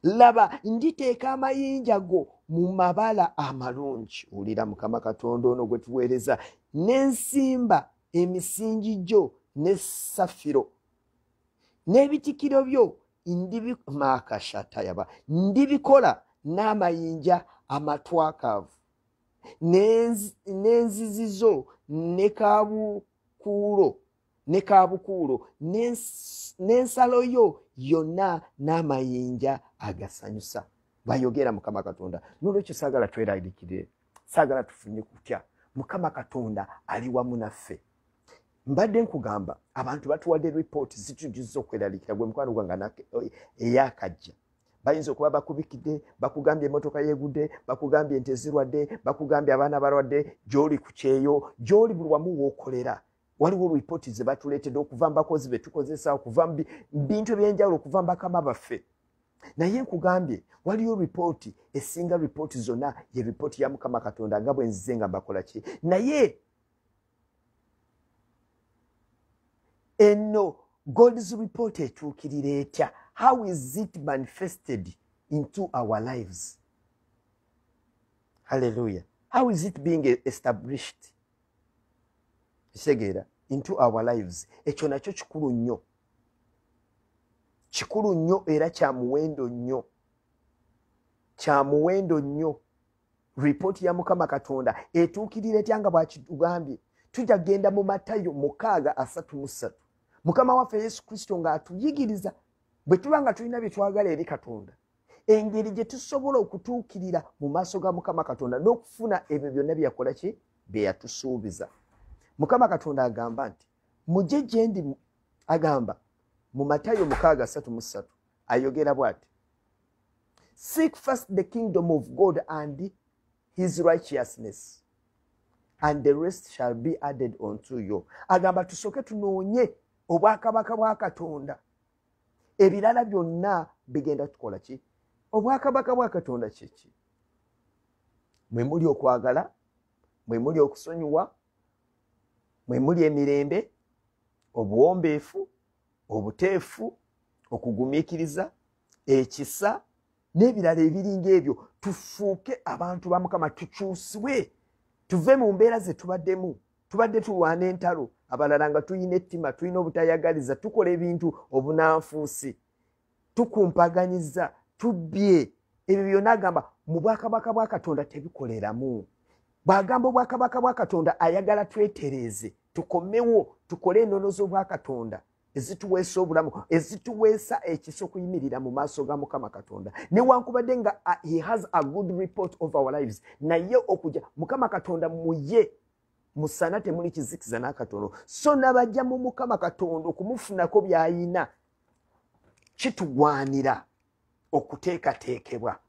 laba nditeeka amayinja go mu mabala amalungi. Wulira mukama katonda ono gwe tuweereza. N'ensimba emisingi gyo ne safiro n'ebitikiro byo makashatayaba ndibikola n'amayinja amatwakaavu. N'enzizizo ne kabukuulo ne kabukuulo n'ensalo yo yonna n'amayinja agasanyusa. Bayogera mukama katonda nolwekyo saagala tweraliikirire saagala tufunye kutya? Mukama katonda ali wamu naffe mbadde nkugamba abantu batuwadde ripooti zitujuza okweraliikira gwe mukwano gwange eyakajja bayinza okuba bakubikidde bakugambye emotoka yegudde bakugambye ente zirwadde bakugambye abaana balwadde gyoli ku kyeyo gyoli buli wamu wookolera waliwo ripooti ze batuleetedde okuva mu bakozi betukozesa okuva mu bintu ebyenjawulo okuva mu bakama baffe. Naye nkugambye waliyo ripooti esinga ripooti zonna ye ripooti ya mukama katonda nga bwe nzize nga mbakola ki? Naye eno god's report etuukirira etya how is it manifested into our lives? Halleluya how is it being established? Kitegeera into our lives. Ekyo nakyo kikulu nnyo. Kikulu nnyo era kyamuwendo nnyo. Kyamuwendo nnyo. Ripooti ya mukama katonda. Etuukirira etya nga bwakitugambye. Tujja genda mu matayo mukaaga asatu mu ssatu mukama waffe yesu kristo ng'atuyigiriza bwe tuba nga tulina bye twagala eri katonda engeri gye tusobola okutuukirira mu maaso ga mukama katonda n'okufuna ebyo byonna byeyakola ki? Bye yatusuubiza. Mukama katonda agamba nti mujje gye ndi agamba mu matayo mukaaga ssatu mu ssatu ayogera bw'ati seek first the kingdom of god and his righteousness and the rest shall be added unto you. Agamba tusooke tunoonye obwakabaka bwa katonda. Ebirala byonna bigenda tukola ki? Obwakabaka bwa katonda kyeki mwe muli okwagala mwe muli okusonyiwa mwe muli emirembe obuwombeefu obuteefu okugumiikiriza ekisa n'ebirala ebiringa ebyo tufuuke abantu ba mukama tukyusibwe tuve mu mbeera ze tubaddemu tubadde tulwana entalo. Abalala nga tulina ettima tulina obutayagaliza tukola ebintu obunanfuusi. Tukumpaganyiza tubbye. Ebyo byonna agamba mu bwakabaka bwa katonda tebikoleramu. Bw'agamba obwakabaka bwa katonda ayagala twetereeze tukomewo tukole ennono z'obwakatonda ezituweesa obulamu ezituweesa ekisa okuyimirira mu maaso ga mukama katonda. Newankubadde nga he has a good report of our lives. Naye okujja mukama katonda muye musana temuli kizikiza n'akatono. So nabajja mu mukama katonda okumufunako by'ayina kitugwanira okuteekateekebwa.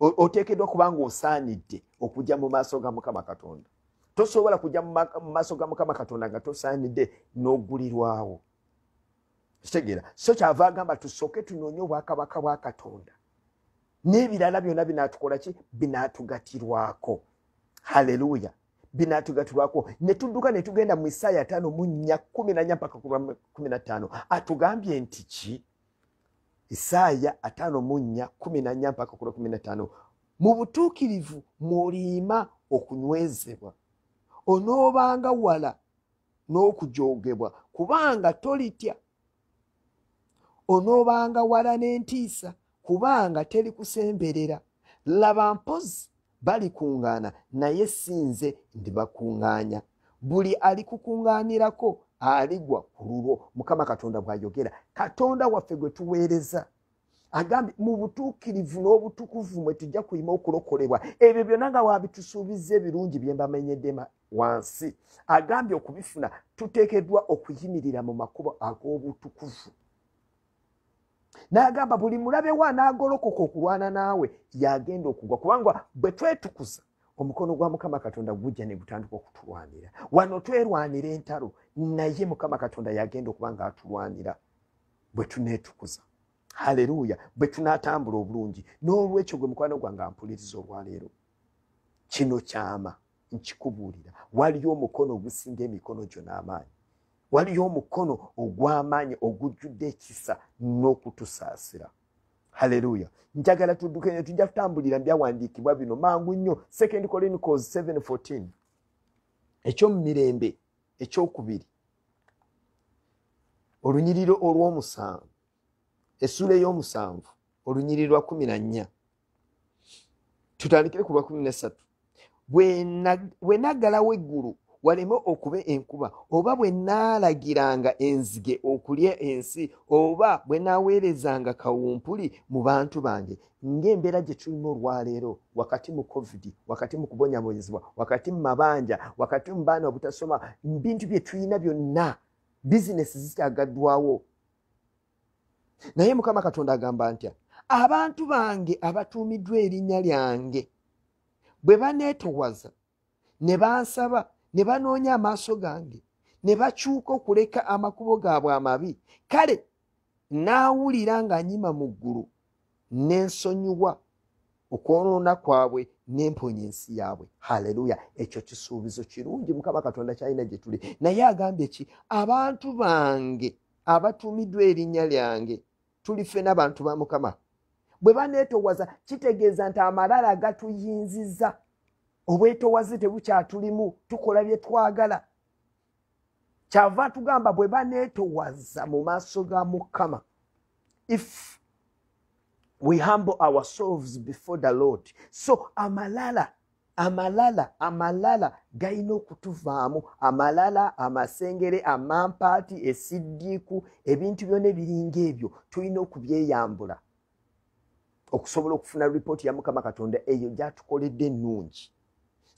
Oteekeddwa kubanga osaanidde okujja mu maaso ga mukama katonda. Tosobola kujja mu maaso ga mukama katonda nga tosaanidde n'ogulirwawo kitegeera. So kyava agamba tusooke tunoonye obwakabaka bwa katonda. N'ebirala byonna binaatukola ki? Binaatugatirwako. Haleluya binaatugatirwako ne tudduka ne tugenda mu isaaya tano mu nnya kumi na nnya mpaka kumi na ttaano. Atugambye nti ki? Isaaya ataano mu nnya kumi na nnya mpaka kumi na ttaano. Mu butuukirivu mwoliima okunywezebwa onoobanga wala n'okujoogebwa kubanga tolitya. Onoobanga wala n'entiisa kubanga teri kusemberera. Laba mpozi balikuŋŋaana naye sinze ndibakuŋŋaanya buli alikukuŋŋaanirako aligwa ku lulwo mukama katonda bw'ayogera katonda waffe gwe tuweereza. Agambye mu butuukirivu n'obutukuvu mwe tujja kuyima okulokolebwa ebyo byonna nga wabitusuubiza ebirungi bye mbamenyedde wansi. Agambye okubifuna tuteekeddwa okuyimirira mu makubo ag'obutukuvu n'agamba buli mulabewo anaagolokoka okulwana naawe yagenda okugwa. Kubanga bwe twetukuza omukono gwa mukama katonda gujja ne gutandika okutulwanira. Wano twerwanira entalo naye mukama katonda yagenda okuba nga atulwanira bwe tuneetukuza. Haleluya bwe tunaatambula obulungi. N'olwekyo gwe mukwano gwange ampuliriza olwaleero. Kino kyama nkikubuulira. Waliyo omukono ogusinga emikono gyo n'amaanyi waliyo omukono ogw'amaanyi ogujjudde ekisa n'okutusaasira. Haleluya njagala tudduke tujja kutambulira mbyawandiikibwa bino. Mangu nnyo second chronicles 714 ekyomumirembe ekyokubiri. Olunyiriro olw'omusanvu. Essula ey'omusanvu olunyiri lwa kumi na nnya. Tutandikire ku lwa kumi nesatu bwe naggalawo eggulu waleme okuba enkuba oba bwe naalagiranga enzige okulya ensi oba bwe naaweerezanga kawumpuli mu bantu bange ng'embeera gye tulina olwaleero wakati mu covid wakati mu kubonyabonyezebwa wakati mu mabanja wakati mu baana obutasoma bintu bye tulina byonna bizinesi zikyagaddwawo naye mukama katonda agamba ntya abantu bange abatuumiddwa erinnya lyange bwe baneetowaza ne bansaba ne banoonya amaaso gange ne bakyuka okuleka amakubo gaabwe amabi. Kale naawulira ng'anyima mu ggulu n'ensonyiwa okwonoona kwabwe n'emponya ensi yaabwe. Halleluya ekyo kisuubizo kirungi mukama katonda kyalina gye tuli. Naye agambye ki? Abantu bange abatuumiddwa erinnya lyange tuli ffe n'abantu ba mukama. Bwe baneetowaza kitegeeza nti amalala gatuyinziza obwetowaze tebukyatulimu tukola bye twagala. Kyava tugamba bwe baneetowaza mu maaso ga mukama if we humble ourselves before the lord so amalala amalala amalala galina okutuvaamu. Amalala amasengere amampaati esiddiiku ebintu byonna ebiringa ebyo tulina okubyeyambula. Okusobola okufuna ripooti ya mukama katonda eyo gyatukoledde ennungi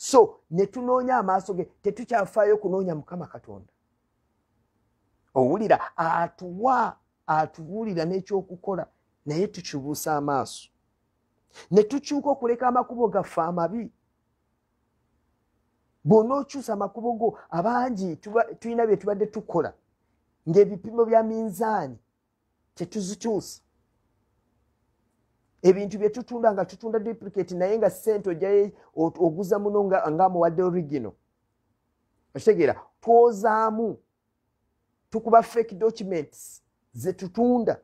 so ne tunoonya amaaso ge tetukyafaayo okunoonya mukama katonda. Owulira atuwa atubuulira n'ekyokukola naye tukibuusa amaaso. Ne tukyuka okuleka amakubo gaffe amabi. Bw'onookyusa amakubo go abangi tulina bye tubadde tukola ng'ebipimo bya minzaani tetuzikyusa ebintu bye tutunda nga tutunda duplicate naye nga sente ojayo oguza muno ngaamuwadde origino okitegeera twozaamu tukuba fake documents zetutunda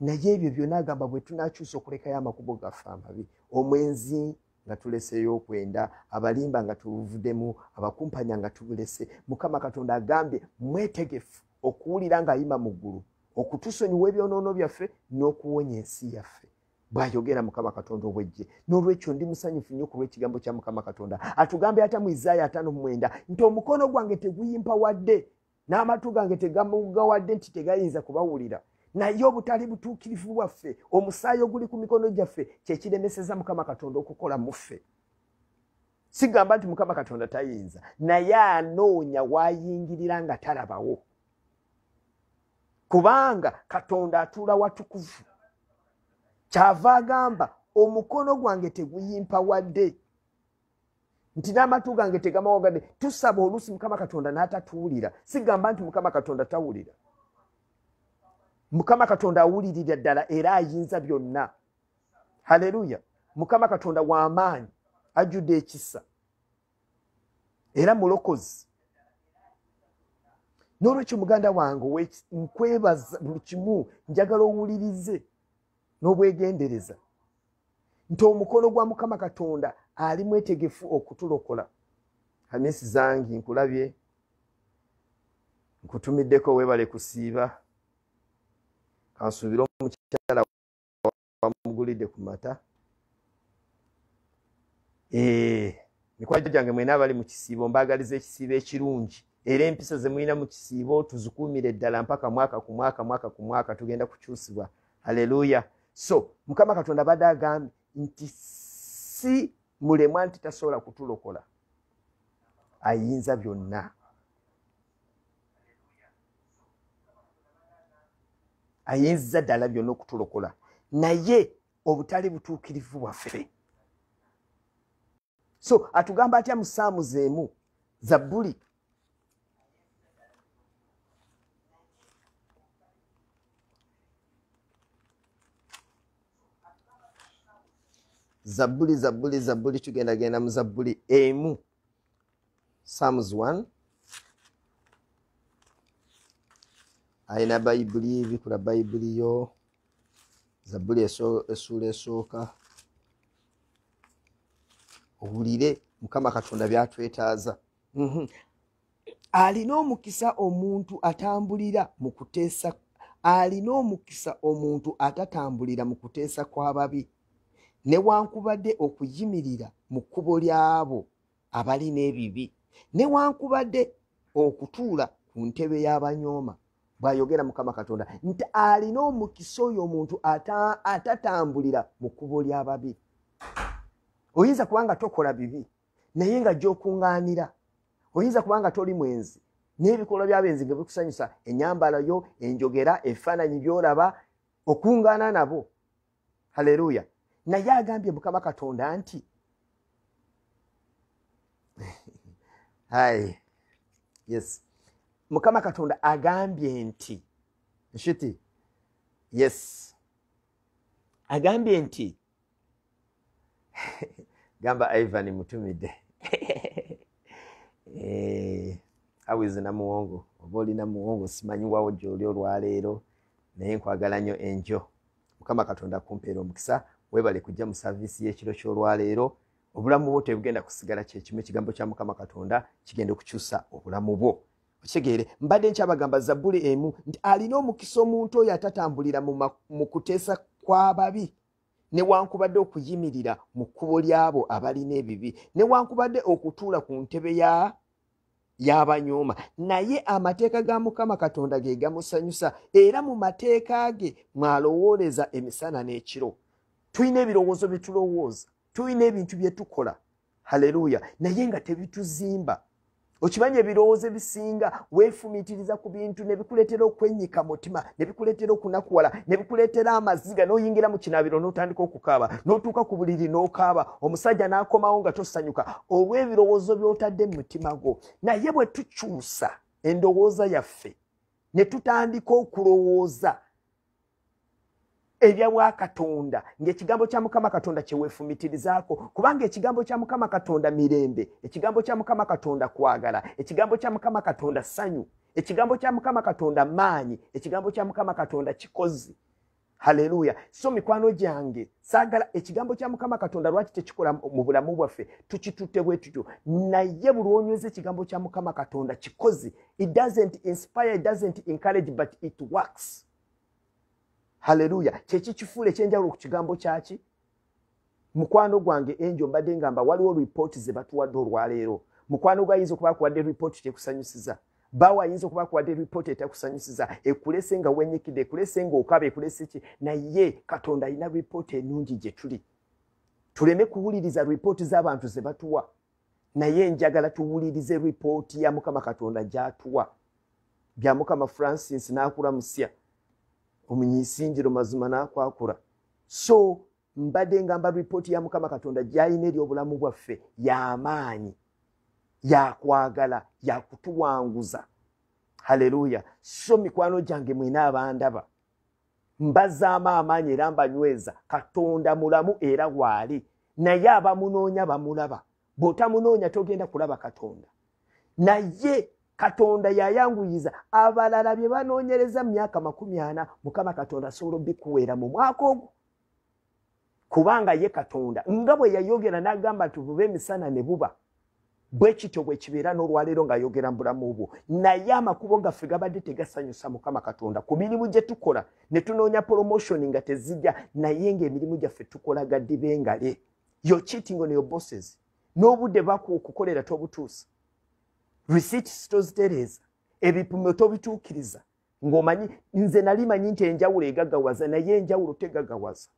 naye ebyo byonna agamba bwe tunakyusa okulekayo amakubo gaffe amabi. Omwenzi nga tuleseyo okwenda abalimba nga tuvuddemu abakumpanya nga tubulese. Mukama katonda agambye mwetegefu okuwulira ng'ayima mu ggulu okutusonyiwa ebyonoono byaffe n'okuwonya ensi yaffe. Bw'ayogera mukama katonda obwejje n'olwekyo ndi musanyufu nnyo ku lw'ekigambo kya mukama katonda. Atugambye ata mu isaaya ataano mwenda nti omukono gwange teguyimpa wadde n'amatu gange tegamugawadde nti tegayinza kubawulira. Naye obutali butuukirivu bwaffe omusaayi oguli ku mikono gyaffe kyekiremeseza mukama katonda okukola muffe sigamba nti mukama katonda tayinza. Naye anoonya waayingirira nga talabawo kubanga katonda atuula watukuvu. Kyava agamba omukono gwange teguyimpa wadde. Nti n'amatu gange tegamawagadde tusaba oluusi mukama katonda n'atatuwulira. Sigamba nti mukama katonda tawulira mukama katonda awulirira ddala era ayinza byonna. Haleluya mukama katonda w'amaanyi ajjudde ekisa. Era mulokozi n'olwekyo muganda wange nkwebaza buli kimu njagala owulirize n'obwegendereza. Nti omukono gwa mukama katonda ali mwetegefu okutulokola. Hamisi zangi nkulabye nkutumiddeko weebale kusiiba. Kansuubire omukyala wamugulidde ku mata. Mikwajjo gyange mwena abali mu kisiibo mbaagaliza ekisiibo ekirungi era empisa ze mulina mu kisiibo tuzikuumire ddala mpaka mwaka ku mwaka mwaka ku mwaka tugenda kukyusibwa. Haleluya so mukama katonda badde agambye nti si mulemwa nti tasobola kutulokola. Ayinza byonna. Ayinza ddala byonna okutulokola. Naye obutali butuukirivu bwaffe. So atugamba atya mu saamu zeemu zabbuli zabbuli zabbuli zabbuli tugendagenda mu zabbuli emu. Psalms 1 alina bayibuli bikula bayibuli yo. Zabbuli essuula esooka. Owulire mukama katonda byatwetaaza. Mhm. alina omukisa omuntu atambulira mu kuteesa alina omukisa omuntu atatambulira mu kuteesa kw'ababi newankubadde okuyimirira mu kkubo lyabo abalina ebibi newankubadde okutuula ku ntebe y'abanyooma bw'ayogera mukama katonda nti alina omukisa oyo omuntu ata- atatambulira mu kkubo ly'ababi. Oyinza kuba nga tokola bibi naye nga gy'okuŋŋaanira oyinza kuba nga toli mwenzi n'ebikolwa by'abenzi nga bikusanyusa enyambala yo enjogera ebifaananyi by'olaba okuŋŋaana nabo. Haleluya naye agambye mukama katonda nti hai yes. Mukama katonda agambye nti nshuti yes. Agambye nti gamba ivan mutumidde Eh, awizi namuwongo oba olina muwongo simanyiwawo gyoli olwaleero naye nkwagala nnyo enjo. Mukama katonda kumpeera omukisa webale kujja mu saviisi y'ekiro ky'olwaleero obulamu bwo tebugenda kusigala kyekimu ekigambo kya mukama katonda kigenda okukyusa obulamu bwo. Okitegeere mbadde nkyabagamba zabbuli emu nti alina omukisa omuntu oyo atatambulira mu kuteesa kw'ababi newankubadde okuyimirira mu kkubo lyabo abalina ebibi. Newankubadde okutuula ku ntebe ya y'abanyooma. Naye amateeka ga mukama katonda ge gamusanyusa era mu mateeka ge mwalowooleza emisana n'ekiro tulina ebirowoozo bye tulowooza tulina ebintu bye tukola. Haleluya. Naye nga tebituzimba. Okimanyi ebirowoozo ebisinga weefumiitiriza ku bintu ne bikuleetera okwennyika mutima ne bikuleetera okunakuwala ne bikuleetera amaziga n'oyingira mu kinaabiro n'otandika okukaaba n'otuuka ku buliri n'okaaba omusajja n'akomawo nga tosanyuka olw'ebirowoozo by'otadde mu mutima gwo. Naye bwe tukyusa endowooza yaffe ne tutandika okulowooza ebya bwakatonda ng'ekigambo kya mukama katonda kyeweefumitirizaako kubanga ekigambo kya mukama katonda mirembe ekigambo kya mukama katonda kwagala ekigambo kya mukama katonda ssanyu ekigambo kya mukama katonda maanyi ekigambo kya mukama katonda kikozi. Haleluya. So mikwano gyange saagala ekigambo kya mukama katonda lwaki tekikola mu bulamu bwaffe? Tukitutte bwe tutyo. Naye buli onyweza ekigambo kya mukama katonda kikozi. It doesn't inspire it doesn't encourage but it works haleluya kyeki kifuula ekyenjawulo ku kigambo kyaki? Mukwano gwange enjo mbadde ngamba waliwo ripooti ze batuwadde olwaleero. Mukwano gwe ayinza okuba akuwadde ripooti tekusanyusiza? Bawo ayinza okuba akuwadde ripooti etakusanyusiza? Ekulese nga wenyikidde ekulese nga okaba ekulese ki? Naye katonda alina ripooti ennungi gye tuli. Tuleme kuwuliriza ripooti z'abantu ze batuwa. Naye njagala tuwulirize ripooti ya mukama katonda gy'atuwa. Bya mukama francis n'akulamusya omunyisinjiro mazima n'akwakula. So mbadde ngamba ripooti ya mukama katonda gy'alina eri obulamu bwaffe y'amaanyi yakwagala yakutuwanguza haleluya so mikwano gyange mwena abandaba. Mbazaamu amaanyi era mbanyweza katonda mulamu era waali naye abamunoonya bamulaba. Bw'otamunoonya togenda kulaba katonda. Naye katonda yayanguyiza. Abalala bye banoonyereza myaka makumi ana mukama katonda asobola obikuweera mu mwaka ogwo. Kubanga ye katonda nga bwe yayogera n'agamba nti buba emisana ne buba. Bwe kityo bwe kibeera n'olwaleero ng'ayogera mu bulamu bwo. Naye amakubo gaffe gabadde tegasanyusa mukama katonda ku mirimu gye tukola. Ne tunoonya promotion nga tezijja naye ng'emirimu gyaffe tukola gaddibe engale yo cheating on your bosses. N'obudde bakuwa okukolera tobutuusa receipts tozitereeza ebipimo tobituukiriza. Ng'omanyi nze nali manyi nti enjawulo egagawaza naye enjawulo tegagawaza.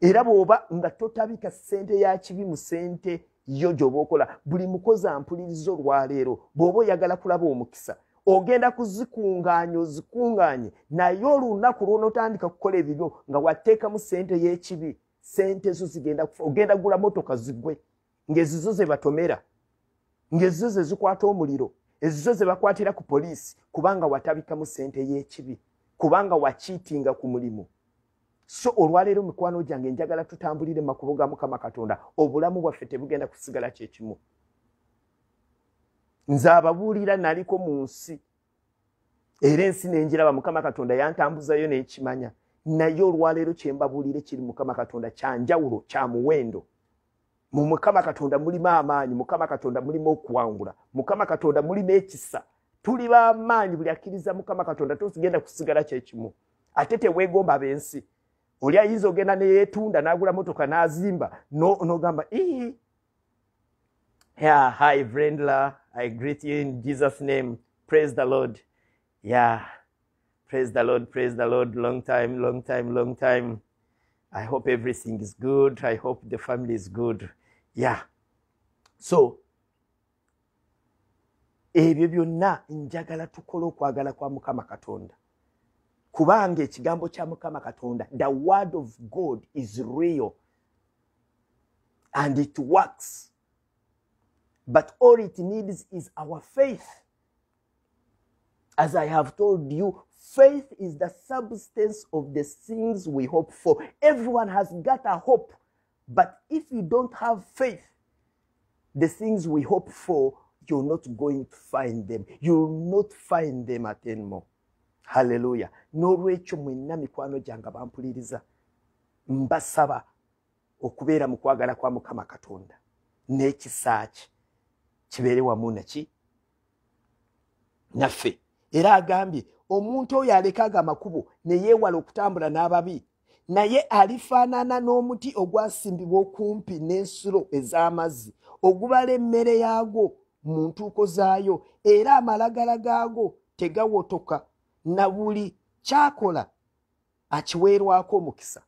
Era bw'oba nga totabika ssente ya kibi mu ssente yo gy'oba okola buli mukozi ampuliriza olwaleero bw'oba oyagala kulaba omukisa ogenda kuzikuŋŋaanya ozikuŋŋaanye naye olunaku lw'onootandika kukola ebibyo nga watteekamu ssente y'ekibi ssente zo zigenda ogenda gula motoka zigwe ng'ezizo ze batomera ng'ezizo ze zikwata omuliro ezizo ze bakwatira ku poliisi kubanga watabikamu ssente y'ekibi kubanga wakiitinga ku mulimu. So olwaleero mikwano gyange njagala tutambulire makubo ga mukama katonda obulamu bwaffe tebugenda kusigala kyekimu nze ababuulira naliko mu nsi era ensi nenjiraba mukama katonda yantambuzayo nekimanya. Naye olwaleero kyembabuulire kiri mukama katonda kyanjawulo kya muwendo mu mukama katonda mulimu amaanyi mukama katonda mulimu okuwangula mukama katonda mulimu ekisa. Tuli bamaanyi buli akkiriza mukama katonda tosigenda kusigala kyekimu ate teweegomba b'ensi. Oli ayinza ogenda neyeetunda n'agula motoka n'azimba n'ogamba ii yeah, hi brendla i greet you in jesus name. Praise the lord. Yeah praise the lord praise the lord. Long time long time long time. I hope everything is good. I hope the family is good yeah. So ebyo byonna njagala tukole okwagala kwa mukama katonda. Kubanga ekigambo kya mukama katonda the word of god is real and it works. But all it needs is our faith. As i have told you faith is the substance of the things we hope for. Everyone has got a hope but if you don't have faith the things we hope for you're not going to find them. You'll not find them at anymore halleluya n'olwekyo mwenna mikwano gyange bampuliriza mbasaba okubeera mu kwagala kwa mukama katonda. N'ekisa kye kibeere wamu naki naffe. Era agambye omuntu oyo alekaaga amakubo ne yeewala okutambula n'ababi naye alifaanana n'omuti ogwasimbibwa okumpi n'ensulo ez'amazzi ogubala emmere yaagwo mu ntuuko zaayo era amalagala gaagwo tegawotoka. Na buli kyakola akiweerwako omukisa.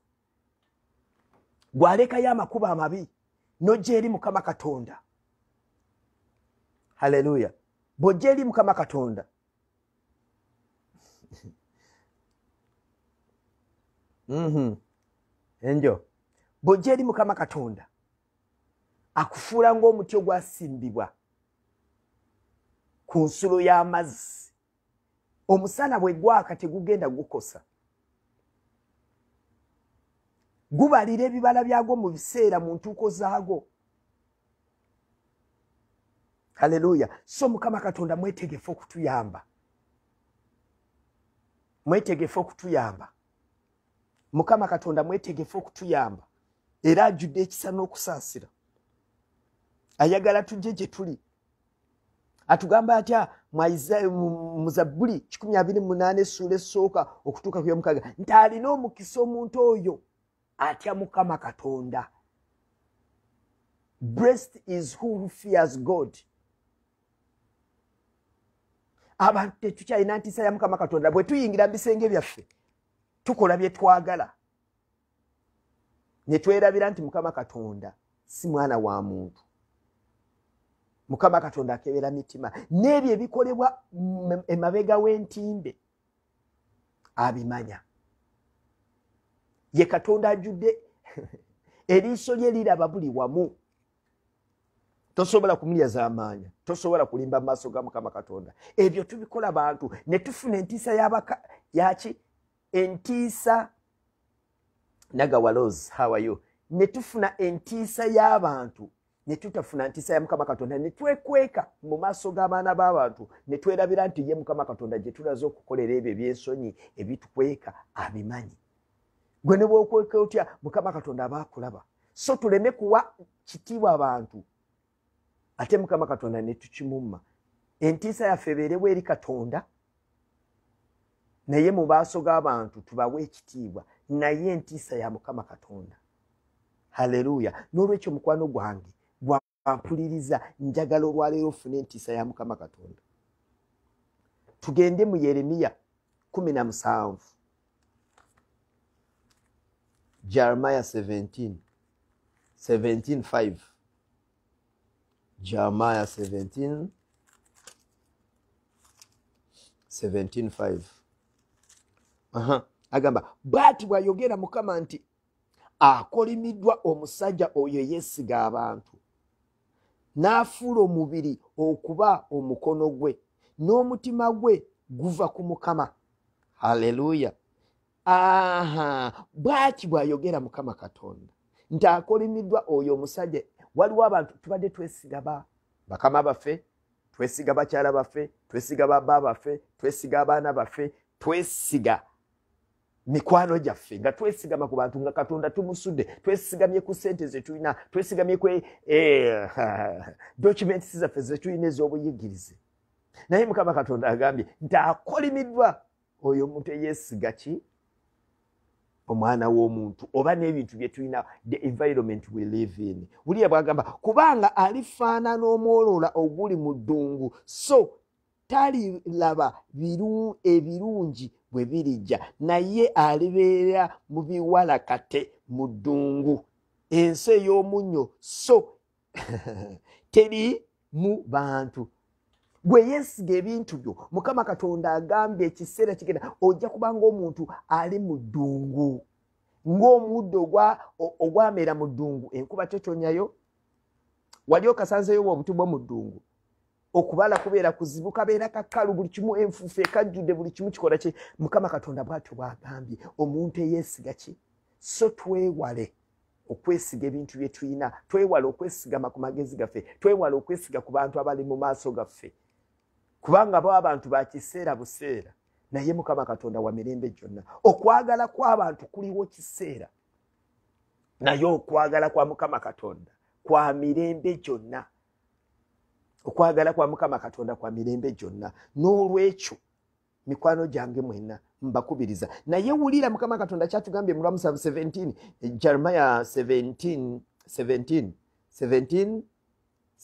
Gwalekayo amakubo amabi nojja eri mukama katonda. Halleluya bw'ojja eri mukama katonda. Enjo. Bw'ojja eri mukama katonda akufuula ng'omuti ogwasimbibwa ku nsulo y'amazzi. Omusana bwe gwaka tegugenda gukosa. Gubalira ebibala byagwo mu biseera mu ntuuko zaago. Halleluya so mukama katonda mwetegefu okutuyamba. Mwetegefu okutuyamba mukama katonda mwetegefu okutuyamba. Era ajjudde ekisa n'okusaasira. Ayagala tujje gye tuli. Atugamba atya muzabbuli 28 essuula esooka okutuuka ku yomukaga nti alina omukisa omuntu oyo. Atya mukama katonda? Breast is who fears god. Abantu tetukyalina ntiisa ya mukama katonda bwe tuyingira mu bisenge byaffe tukola bye twagala. Ne twerabira nti mukama katonda si mwana wa muntu. Mukama katonda akebera mitima. N'ebyo ebikolebwa emabega w'entimbe abimanya. Ye katonda ajjudde eriiso lye liraba buli wamu. Tosobola kumulyaza amaanya tosobola kulimba mu maaso ga mukama katonda. Ebyo tubikola bantu. Ne tufuna entiisa yabaka yaki entiisa. Nagawalos hawayo ne tufuna entiisa y'abantu ne tutafuna ntiisa ya mukama katonda ne twekweka mu maaso g'abaana b'abantu ne twerabira nti ye mukama katonda gye tulaze okukolera ebyo ebyensonyi ebitukweka abimanyi. Gwe ne bwokweka otya? Mukama katonda aba akulaba so tuleme kuwa kitiibwa abantu. Ate mukama katonda ne tukimumma. Entiisa yaffe ebeerewo eri katonda naye mu maaso g'abantu tubawe ekitiibwa naye entiisa ya mukama katonda. Haleluya. N'olwekyo mukwano gwange gwampuliriza njagala olwaleero ofune entiisa ya mukama katonda. Tugende mu yeremiya kumi na musanvu. Jeremiah 17 17:5 jeremiah 17 17:5 aha agamba bwati bwayogera mukama nti akolimiddwa omusajja oyo yeesiga abantu n'afuula omubiri okuba omukono gwe n'omutima gwe guva ku mukama haleluya aha. Bwaki bwayogera mukama katonda nti akolimiddwa oyo omusajja waliwo abantu tubadde twesiga ba bakama baffe twesiga bakyala baffe twesiga baba baffe twesiga abaana baffe twesiga mikwano gyaffe nga twesigama ku bantu nga katonda tumusudde twesigamye ku sente zetulina twesigamye ku eh, documents zaffe zetulina ez'obuyigirize. Naye mukama katonda agambye nti akolimiddwa. Oyo omuntu eyesiga ki? Omwana w'omuntu oba n'ebintu byetulina the environment we live in. Buliya bwagamba kubanga alifaanana omwolola oguli mu ddungu so taliraba ebirungi bwe birijja. Naye alibeera mu biwalakate mu ddungu. Ensi ey'omunnyo so teri mu bantu. Gwe yeesiga ebintu byo mukama katonda agambye ekiseera kigenda ojja kubanga omuntu ali mu ddungu. Ng'omuddo ogwamera mu ddungu enkuba tetonyayo wali okasanzeyo wa obuti bwo mu ddungu okubala kubeera kuzibu kabeera kakalu buli kimu enfuufu ekajjudde buli kimu kikola ki? Mukama katonda bwatyo bwagambye omuntu eyeesiga ki? So twewale okwesiga ebintu bye tulina twewale okwesigama ku magezi gaffe twewale okwesiga ku bantu abali mu maaso gaffe. Kubanga bo abantu bakiseera buseera naye mukama katonda wa mirembe gyonna. Okwagala kw'abantu kuliwo kiseera naye okwagala kwa mukama katonda kwa mirembe gyonna okwagala kwa mukama katonda kwa mirembe gyonna. N'olwekyo mikwano gyange mwenna mbakubiriza. Naye wulira mukama katonda kyatugambye mulwamusavu 17 jeremaya 17 17 17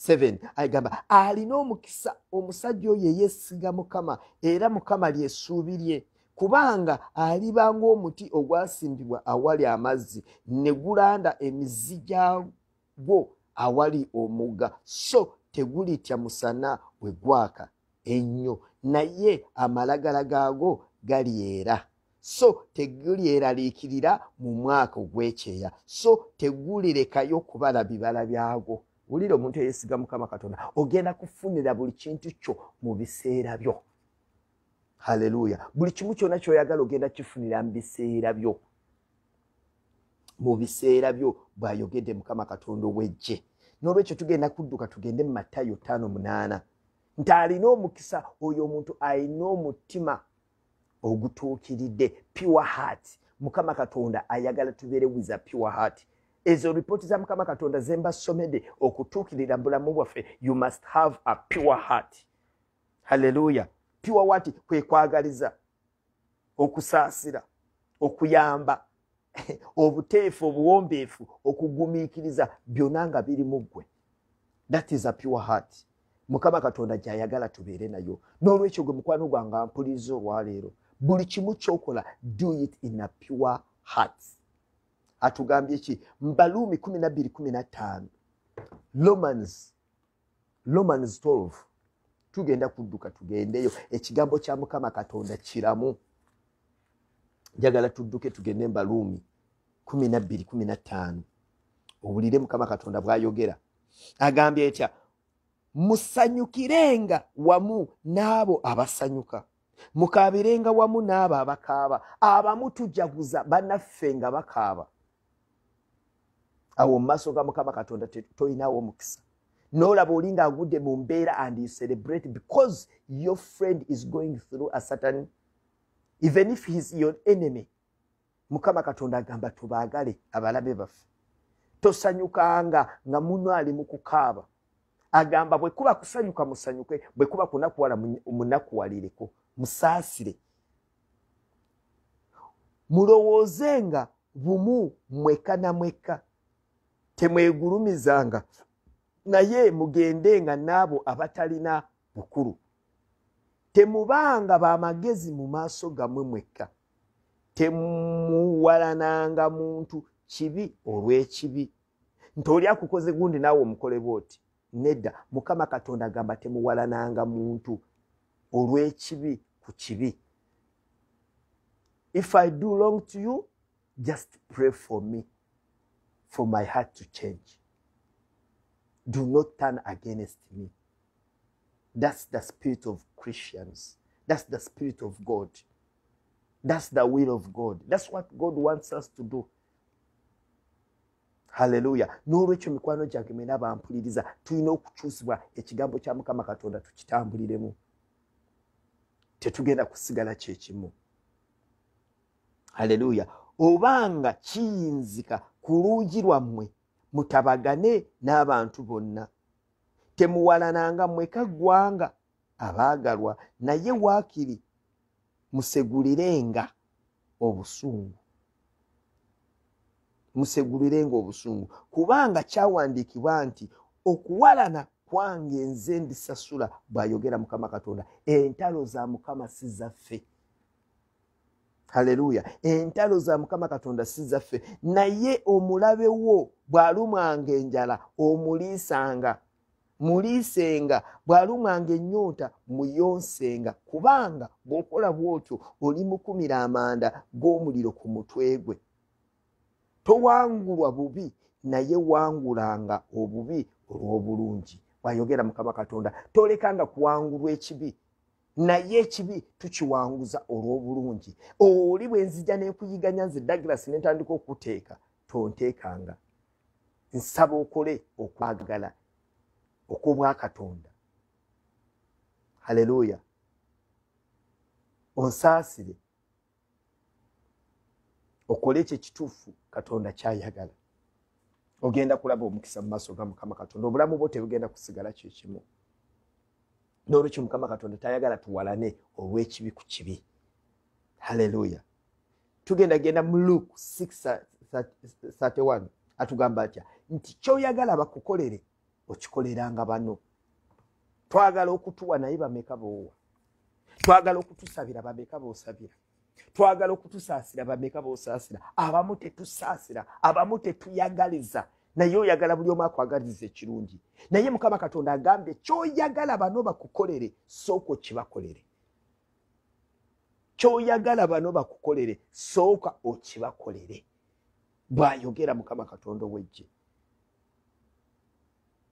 7 agamba alina omukisa omusajja oyo eyesiga mukama era mukama lyesuubi lye kubanga aliba ng'omuti ogwasimbibwa awali amazzi ne gulanda emizi gyagwo awali omugga so tegulitya musana bwe gwaka ennyo naye amalagala gaago galyera so tegulyeraliikirira mu mwaka ogw'ekyeya. So tegulirekayo kubala bibala byagwo wulira omuntu eyesiga mukama katonda ogenda kufunira buli kintu kyo mu biseera byo. Halleluya buli kimu kyonna kyoyagala ogenda kifunira mu biseera byo. Mu biseera byo bw'ayogedde mukama katonda ow'ejje n'olwekyo tugenda kudduka tugende mu matayo tano munaana nti alina omukisa oyo omuntu alina omutima ogutuukiridde pure heart. Mukama katonda ayagala tubeere wiza pure heart. Ezo ripooti za mukama katonda zembasomedde okutuukirira bulamu bwaffe. You must have a pure heart. Halleluya pure heart kwe kwagaliza okusaasira okuyamba obuteefu obuwombeefu okugumiikiriza byonna nga biri mu ggwe. That is a pure heart. Mukama katonda gyayagala tubeere nayo. N'olwekyo gwe mukwano gwange ampuliriza olwaleero buli kimu kyokola do it in a pure heart. Atugambye ki? Mbaluumi 1215 romans romans 12 tugenda kudduka tugendeyo. Ekigambo kya mukama katonda kiramu njagala tudduke tugende mbaluumi 1215 owulire mukama katonda bwayogera. Agambye etya? Musanyukirenga wamu n'abo abasanyuka. Mukaabirenga wamu n'abo abakaaba. Abamu tujaguza bannaffe nga bakaaba. Awo mu maaso ga mukama katonda tolinawo omukisa. Noolaba oli ng'agudde mu mbeera and you celebrate because your friend is going through a certain even if heis your enemy mukama katonda agamba tubaagale abalabe baffe. Tosanyukanga nga muno ali mu kukaaba. Agamba bwe kuba kusanyuka musanyuke bwe kuba kunakuwala munakuwalireko musaasire. Mulowoozenga bumu mweka na mweka. Temwegulumizanga. Naye mugendenga n'abo abatalina bukulu temubanga bamagezi mu maaso gammwe mwekka. Temuwalananga muntu kibi olw'ekibi nti oli akukoze gundi naawe omukole bwoti nedda mukama katonda agamba temuwalananga muntu olw'ekibi ku kibi. If i do long to you just pray for me for my heart to change. Do not turn against me that's the spirit of christians. That's the spirit of god. That's the will of god. That's what god wants us to do. Haleluya n'olwekyo mikwano gyange mwena bampuliriza tulina okukyusibwa ekigambo kya mukama katonda tukitambuliremu. Tetugenda kusigala kyekimu haleluya obanga kiyinzika ku luugi lwammwe mutabagane n'abantu bonna temuwalananga mweka ggwanga abaagalwa naye waakiri musegulirenga obusungu. Musegulirenga obusungu. Kubanga kyawandiikibwa nti okuwalana kwange nze ndisasula bw'ayogera mukama katonda entalo za mukama si zaffe. Haleluya. Entalo za mukama katonda si zaffe. Naye omulabe wo bw'alumwanga enjala omuliisanga muliisenga bw'alumwanga ennyonta muyonsenga kubanga bw'okola bw'otyo oli mukumira amanda g'omuliro ku mutwe gwe. Towangulwa bubi naye wangulanga obubi olw'obulungi bw'ayogera mukama katonda. Tolekanga kuwangulwa ekibi naye ekibi tukiwanguza olw'obulungi. Oli bwe nzija n'ekuyiganya nze douglas netandika okuteeka tonteekanga. Nsaba okole okwagala okw'obwakatonda haleluya onsaasire. Okole ekyo ekituufu katonda kyayagala. Ogenda kulaba omukisa mu maaso ga mukama katonda obulamu bwo tebugenda kusigala kyekimu n'olwekyo mukama katonda tayagala tuwalane olw'ekibi ku kibi. Haleluya tugenda genda mu luke 631 atugamba atya nti kyoyagala bakukolere okikoleranga bano. Twagala okutuwa naye bameka boowa. Twagala okutusabira bameka boosabira twagala okutusaasira bameka boosaasira abamu tetusaasira abamu tetuyagaliza. Naye oyagala buli omu akwagaliza ekirungi. Naye mukama katonda agambye kyoyagala bano bakukolere sooka okibakolere. Kyoyagala bano bakukolere sooka okibakolere. Bwayogera mukama katonda owejje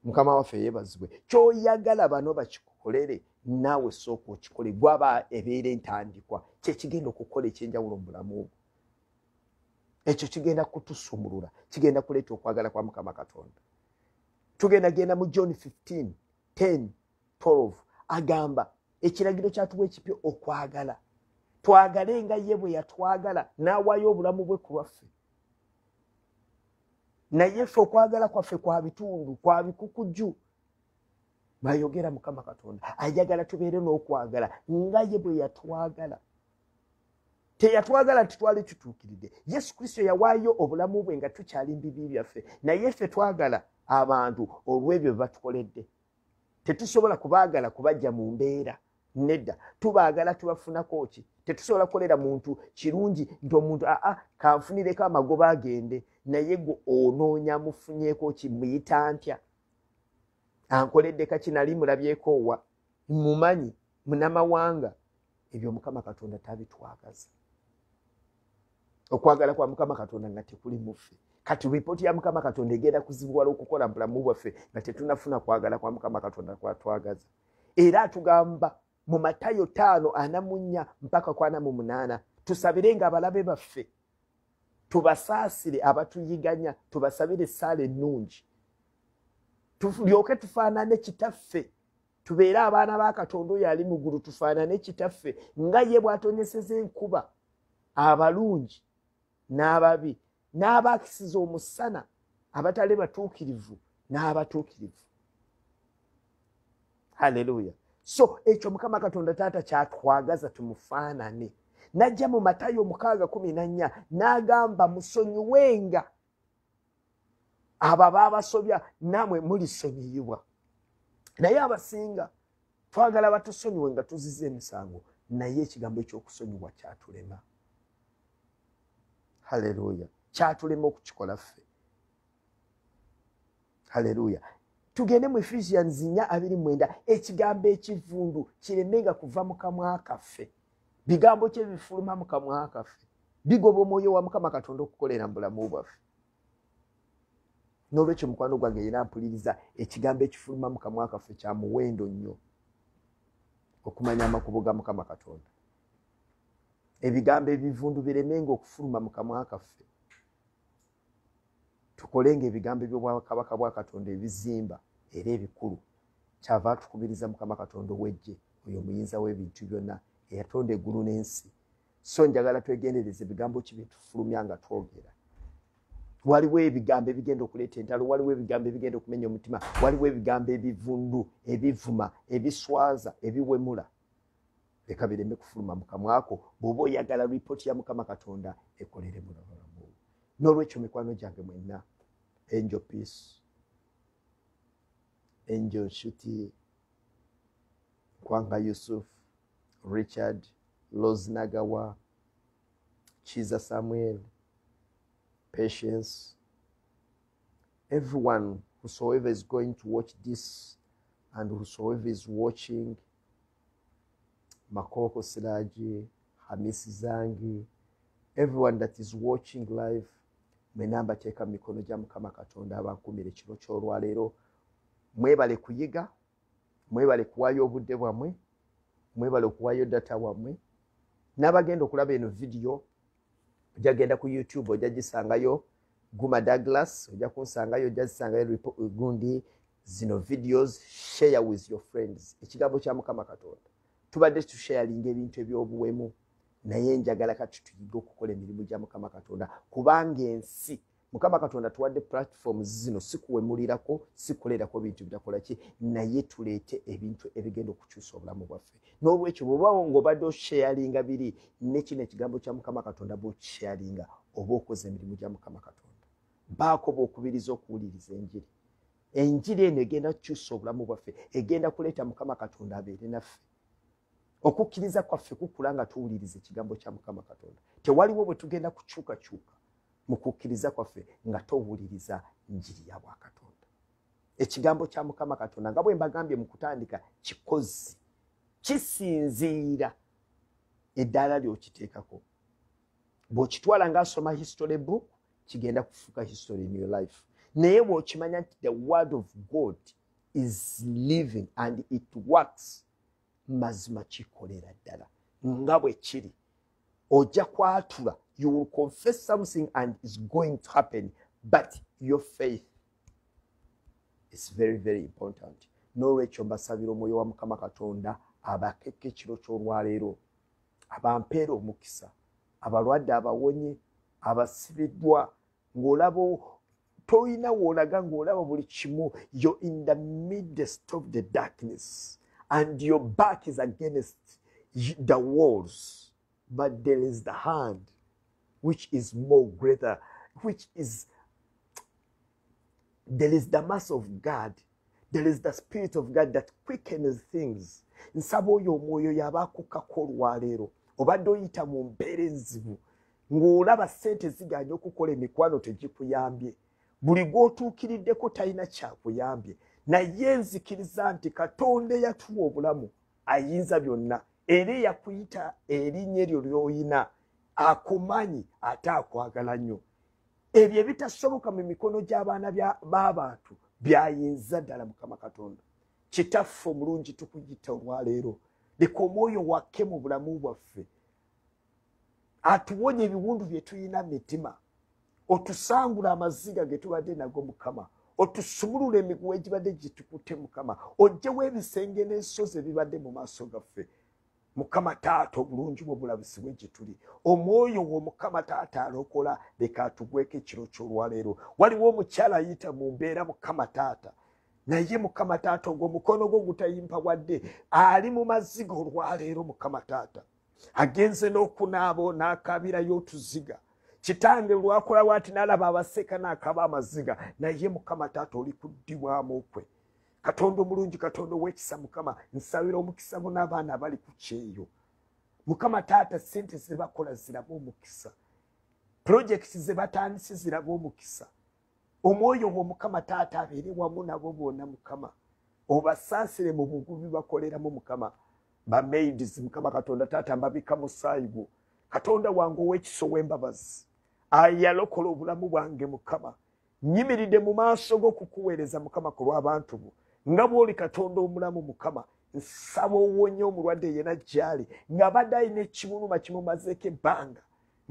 mukama waffe yeebazibwe. Kyoyagala bano bakikukolere naawe sooka okikole gwaba ebeera entandikwa. Kyekigenda okukola ekyenjawulo mu bulamu bwo ekyo kigenda kutusumulula kigenda kuleeta okwagala kwa mukama katonda. Tugenda genda mu john 15 10 12 agamba ekiragiro kyatuwa ekipya okwagala. Twagale nga ye bwe yatwagala n'awaayo obulamu bwe ku lwaffe naye ffe okwagala kwaffe kwa bitundu kwa bikukujju bayogera mukama katonda. Ayagala tubeere n'okwagala nga ye bwe yatwagala. Teyatwagala nti twali kituukiridde yesu kristo yawaayo obulamu bwe nga tukyali mu bibi byaffe. Naye ffe twagala abantu olw'ebyo bye batukoledde. Tetusobola kubaagala kubajja mu mbeera nedda. Tubaagala tubafunako ki? Tetusobola kukolera muntu kirungi nti omuntu aa kanfunireko amagoba agende naye gwe onoonya mufunyeeko ki? Muyita ntya ankoledde kaki nali mulabyeko wa? Mumanyi munamawanga. Ebyo mukama katonda tabitwagaza. Okwagala kwa mukama katonda nga tekuli muffe kati ripooti ya mukama katonda egenda kuzibuwala okukola bulamu bwaffe nga tetunafuna kwagala kwa mukama katonda kwatwagaza era atugamba mu matayo taano ana mu nnya mpaka kwana mu munaana tusabirenga abalabe baffe tubasaasire abatuyiganya tubasabire essaala ennungi. Tulyoke tufaanane kitaffe. Tubeere abaana ba katonda oyo ali mu ggulu tufaanane kitaffe. Nga ye bw'atonyeseza enkuba abalungi n'ababi n'abaakisiza omusana abatali batuukirivu n'abatuukirivu. Halleluya so ekyo mukama katonda taata kyatwagaza tumufaanane najja mu matayo mukaaga kumi na nnya n'agamba musonyiwenga abo ababasobya naamwe mulisonyiyibwa naye abasinga twagala batusonyiwe nga tuziza emisango naye ekigambo ekyokusonyiwa kyatulema. Haleluya. Kyatulema okukikola ffe. Haleluya. Tugende mu ephesians nya abiri mwenda. Ekigambo ekivundu kiremenga kuva mu kamwa kaffe bigambo kye bifuluma mu kamwa kaffe. Bigoba omwoyo wa mukama katonda okukolera mu bulamu bwaffe. N'olwekyo mukwano gwange yera mpuliriza ekigambo ekifuluma mu kamwa kaffe kya muwendo nnyo okumanya amakubo ga mukama katonda. Ebigambo ebivundu biremenga okufuluma mu kamwa kaffe. Tukolenga ebigambo ebyobwakabaka bwa katonda ebizimba era ebikulu. Kyava atukubiriza mukama katonda owejje oyo muyinza w'ebintu byonna eyatonda eggulu n'ensi. So njagala twegendereza ebigambo ki byetufulumya nga twogera. Waliwo ebigambo ebigenda okuleeta entalo waliwo ebigambo ebigenda okumenya omutima waliwo ebigambo ebivundu ebivuma ebiswaza ebiwemula. Leka bireme kufuluma mukamwako bw'oba oyagala ripooti ya mukama katonda ekolere mulabalamu n'olwekyo mikwano gyange mwenna angel peace angel nshuti nkwanga yusuf richard loznagawa chiza samuel patience. Everyone whosoever is going to watch this and whosoever is watching makoko siraji hamisi zangi everyone that is watching live mwena mbateeka mu mikono gya mukama katonda abankumira ekiro kyolwaleero mwebale kuyiga mwebale kuwayo obudde bwammwe mwebale okuwaayo data wammwe n'abagenda okulaba eno vidiyo ojagenda ku youtube ojja gisangayo guma douglas ojja kunsangayo ojja zisangayo gundi zino videos share with your friends. Ekigambo kya mukama katonda. Tubadde tusharinga ebintu ebyobuwemu naye njagala kati tuyiga okukola emirimu gya mukama katonda kubanga ensi mukama katonda tuwadde platforms zino sikuwemulirako sikulerako bintu bitakola ki? Naye tuleete ebintu ebigenda okukyusa obulamu bwaffe. N'olwekyo bwebawo ngaobadde osharinga biri nekino ekigambo kya mukama katonda bwokisharinga oba okoza emirimu gya mukama katonda. Baako bwokubiriza okuwuliriza enjiri. Enjiri eno egenda kukyusa obulamu bwaffe egenda kuleeta mukama katonda abeere naffe. Okukkiriza kwaffe kukula nga tuwuliriza ekigambo kya mukama katonda. Tewaliwo bwe tugenda kukyukakyuka mu kukkiriza kwaffe nga towuliriza njiri ya bwakatonda ekigambo kya mukama katonda nga bwe mbagambye mu kutandika kikozi kisinziira. Eddaala lyokiteekako bw'okitwala ngaasoma history book kigenda kufuuka history in your life. Naye bw'okimanya nti the word of god is living and it works mazima kikolera ddala. Nga bwe kiri ojja kwatula you will confess something and is going to happen but your faith is very very important. N'olwekyo mbasabira omwoyo wa mukama katonda abakekka ekiro ky'olwaleero abampeera omukisa abalwadde abawonye abasibiddwa ng'olaba toyina woolaga ng'olaba buli kimu you're in the midst of the darkness and your back is against the walls but there is the hand which is more greater which is there is the mass of god there is the spirit of god that quickens things. Nsaba oyo omwoyo yaba akukkako olwaleero obadde oyita mu mbeera enzibu ng'olaba sente ziganya okukola emikwano tegikuyambye. Buli gw'otuukiriddeko talina kyakuyambye. Naye nzikiriza nti katonda eyatuwa obulamu ayinza byonna. Era eyakuyita erinnya eryo ly'oyina akumanyi ate akwagala nnyo. Ebyo ebitasoboka mu mikono gy'abaana b'abantu byayinza ddala mukama katonda. Kitaffe omulungi tukuyita olwaleero leka omwoyo wakke mu bulamu bwaffe. Atuwonya ebiwundu bye tuyina mitima. Otusangula amaziga ge tubadde nago mukama. Otusumulula emiguwa egibadde gitukute mukama. Ojjewo ebisenge n'ensozi ebibadde mu maaso gaffe mukama taata obulungi bwe bulabisibwe gye tuli. Omwoyo w'omukama taata alokola leka atugweko ekiro ky'olwaleero. Waliwo omukyala ayita mu mbeera mukama taata. Naye mukama taata ogwo omukono gwo gutayimpa wadde ali mu maziga olwaleero mukama taata. Agenze n'okunaaba n'akabirayo otuziga. Kitange lwakola wati nalaba abaseka nakaba amaziga. Naye mukama taata oli kuddibwamu kwe katonda omulungi katonda owekisa mukama nsabira omukisa bo n'abaana abali ku kyeyo. Mukama taata sente zebakola ziraba omukisa. Purojekiti zebatandise ziraba omukisa. Omwoyo wo mukama taata abeere wamu nabo bonna mukama. Obasaasire mu bugubi bakoleramu mukama. Bamaids mukama katonda taata mbabika musaayi gwo katonda wange ow'ekisa ow'embabazi ayalokola obulamu bwange mukama. Nyimiridde mu maaso g'okukuweereza mukama ku lw'abantu bo nga bw'oli katonda omulamu mukama nsaba owonye omulwadde yena gy'ali ng'abadde alina ekimuluma kimumazeeko ebbanga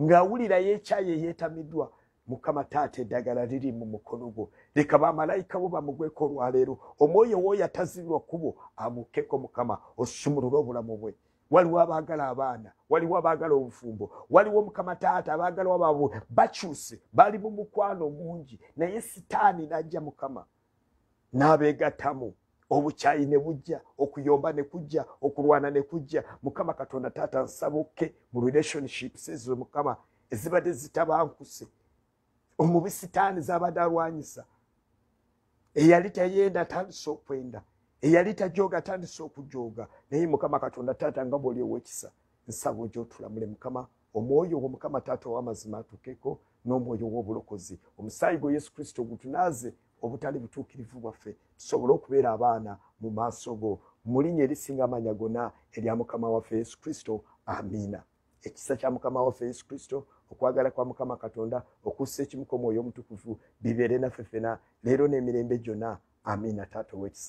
ng'awulira yeekyayo eyeetamiddwa. Mukama taata eddagala liri mu mukono gwo. Leka bamalayika bo bamugweko olwaleero. Omwoyo w'oyo atazibirwa kkubo amukkeko mukama osumulule obulamu bwe. Waliwo abaagala abaana waliwo abaagala obufumbo waliwo mukama taata abaagala baabwe bakyuse bali mu mukwano mungi naye sitaani najja mukama n'abeegattamu. Obukyayi ne bujja okuyomba ne kujja okulwana ne kujja. Mukama katonda taata nsaba okke mu relationships ezo mukama ezibadde zitabankuse omubi sitaani zabadde alwanyisa eyali tayenda atandise okwenda eyali tajooga atandise okujooga. Naye mukama katonda taata nga bwoli owekisa nsaba ojo otulamule mukama omwoyo gwo mukama taata ow'amazima atukeko n'omwoyo w'obulokozi omusaayi gwe yesu kristo gutunaaze obutali butuukirivu bwaffe. Tusobole okubeera abaana mu maaso go. Mu linnya erisinga amanya gonna erya mukama waffe yesu kristo. Amiina. Ekisa kya mukama waffe yesu kristo okwagala kwa mukama katonda okussa ekimuka omwoyo omutukuvu bibeere naffe fena leero n'emirembe gyonna. Amiina taata ow'ekisa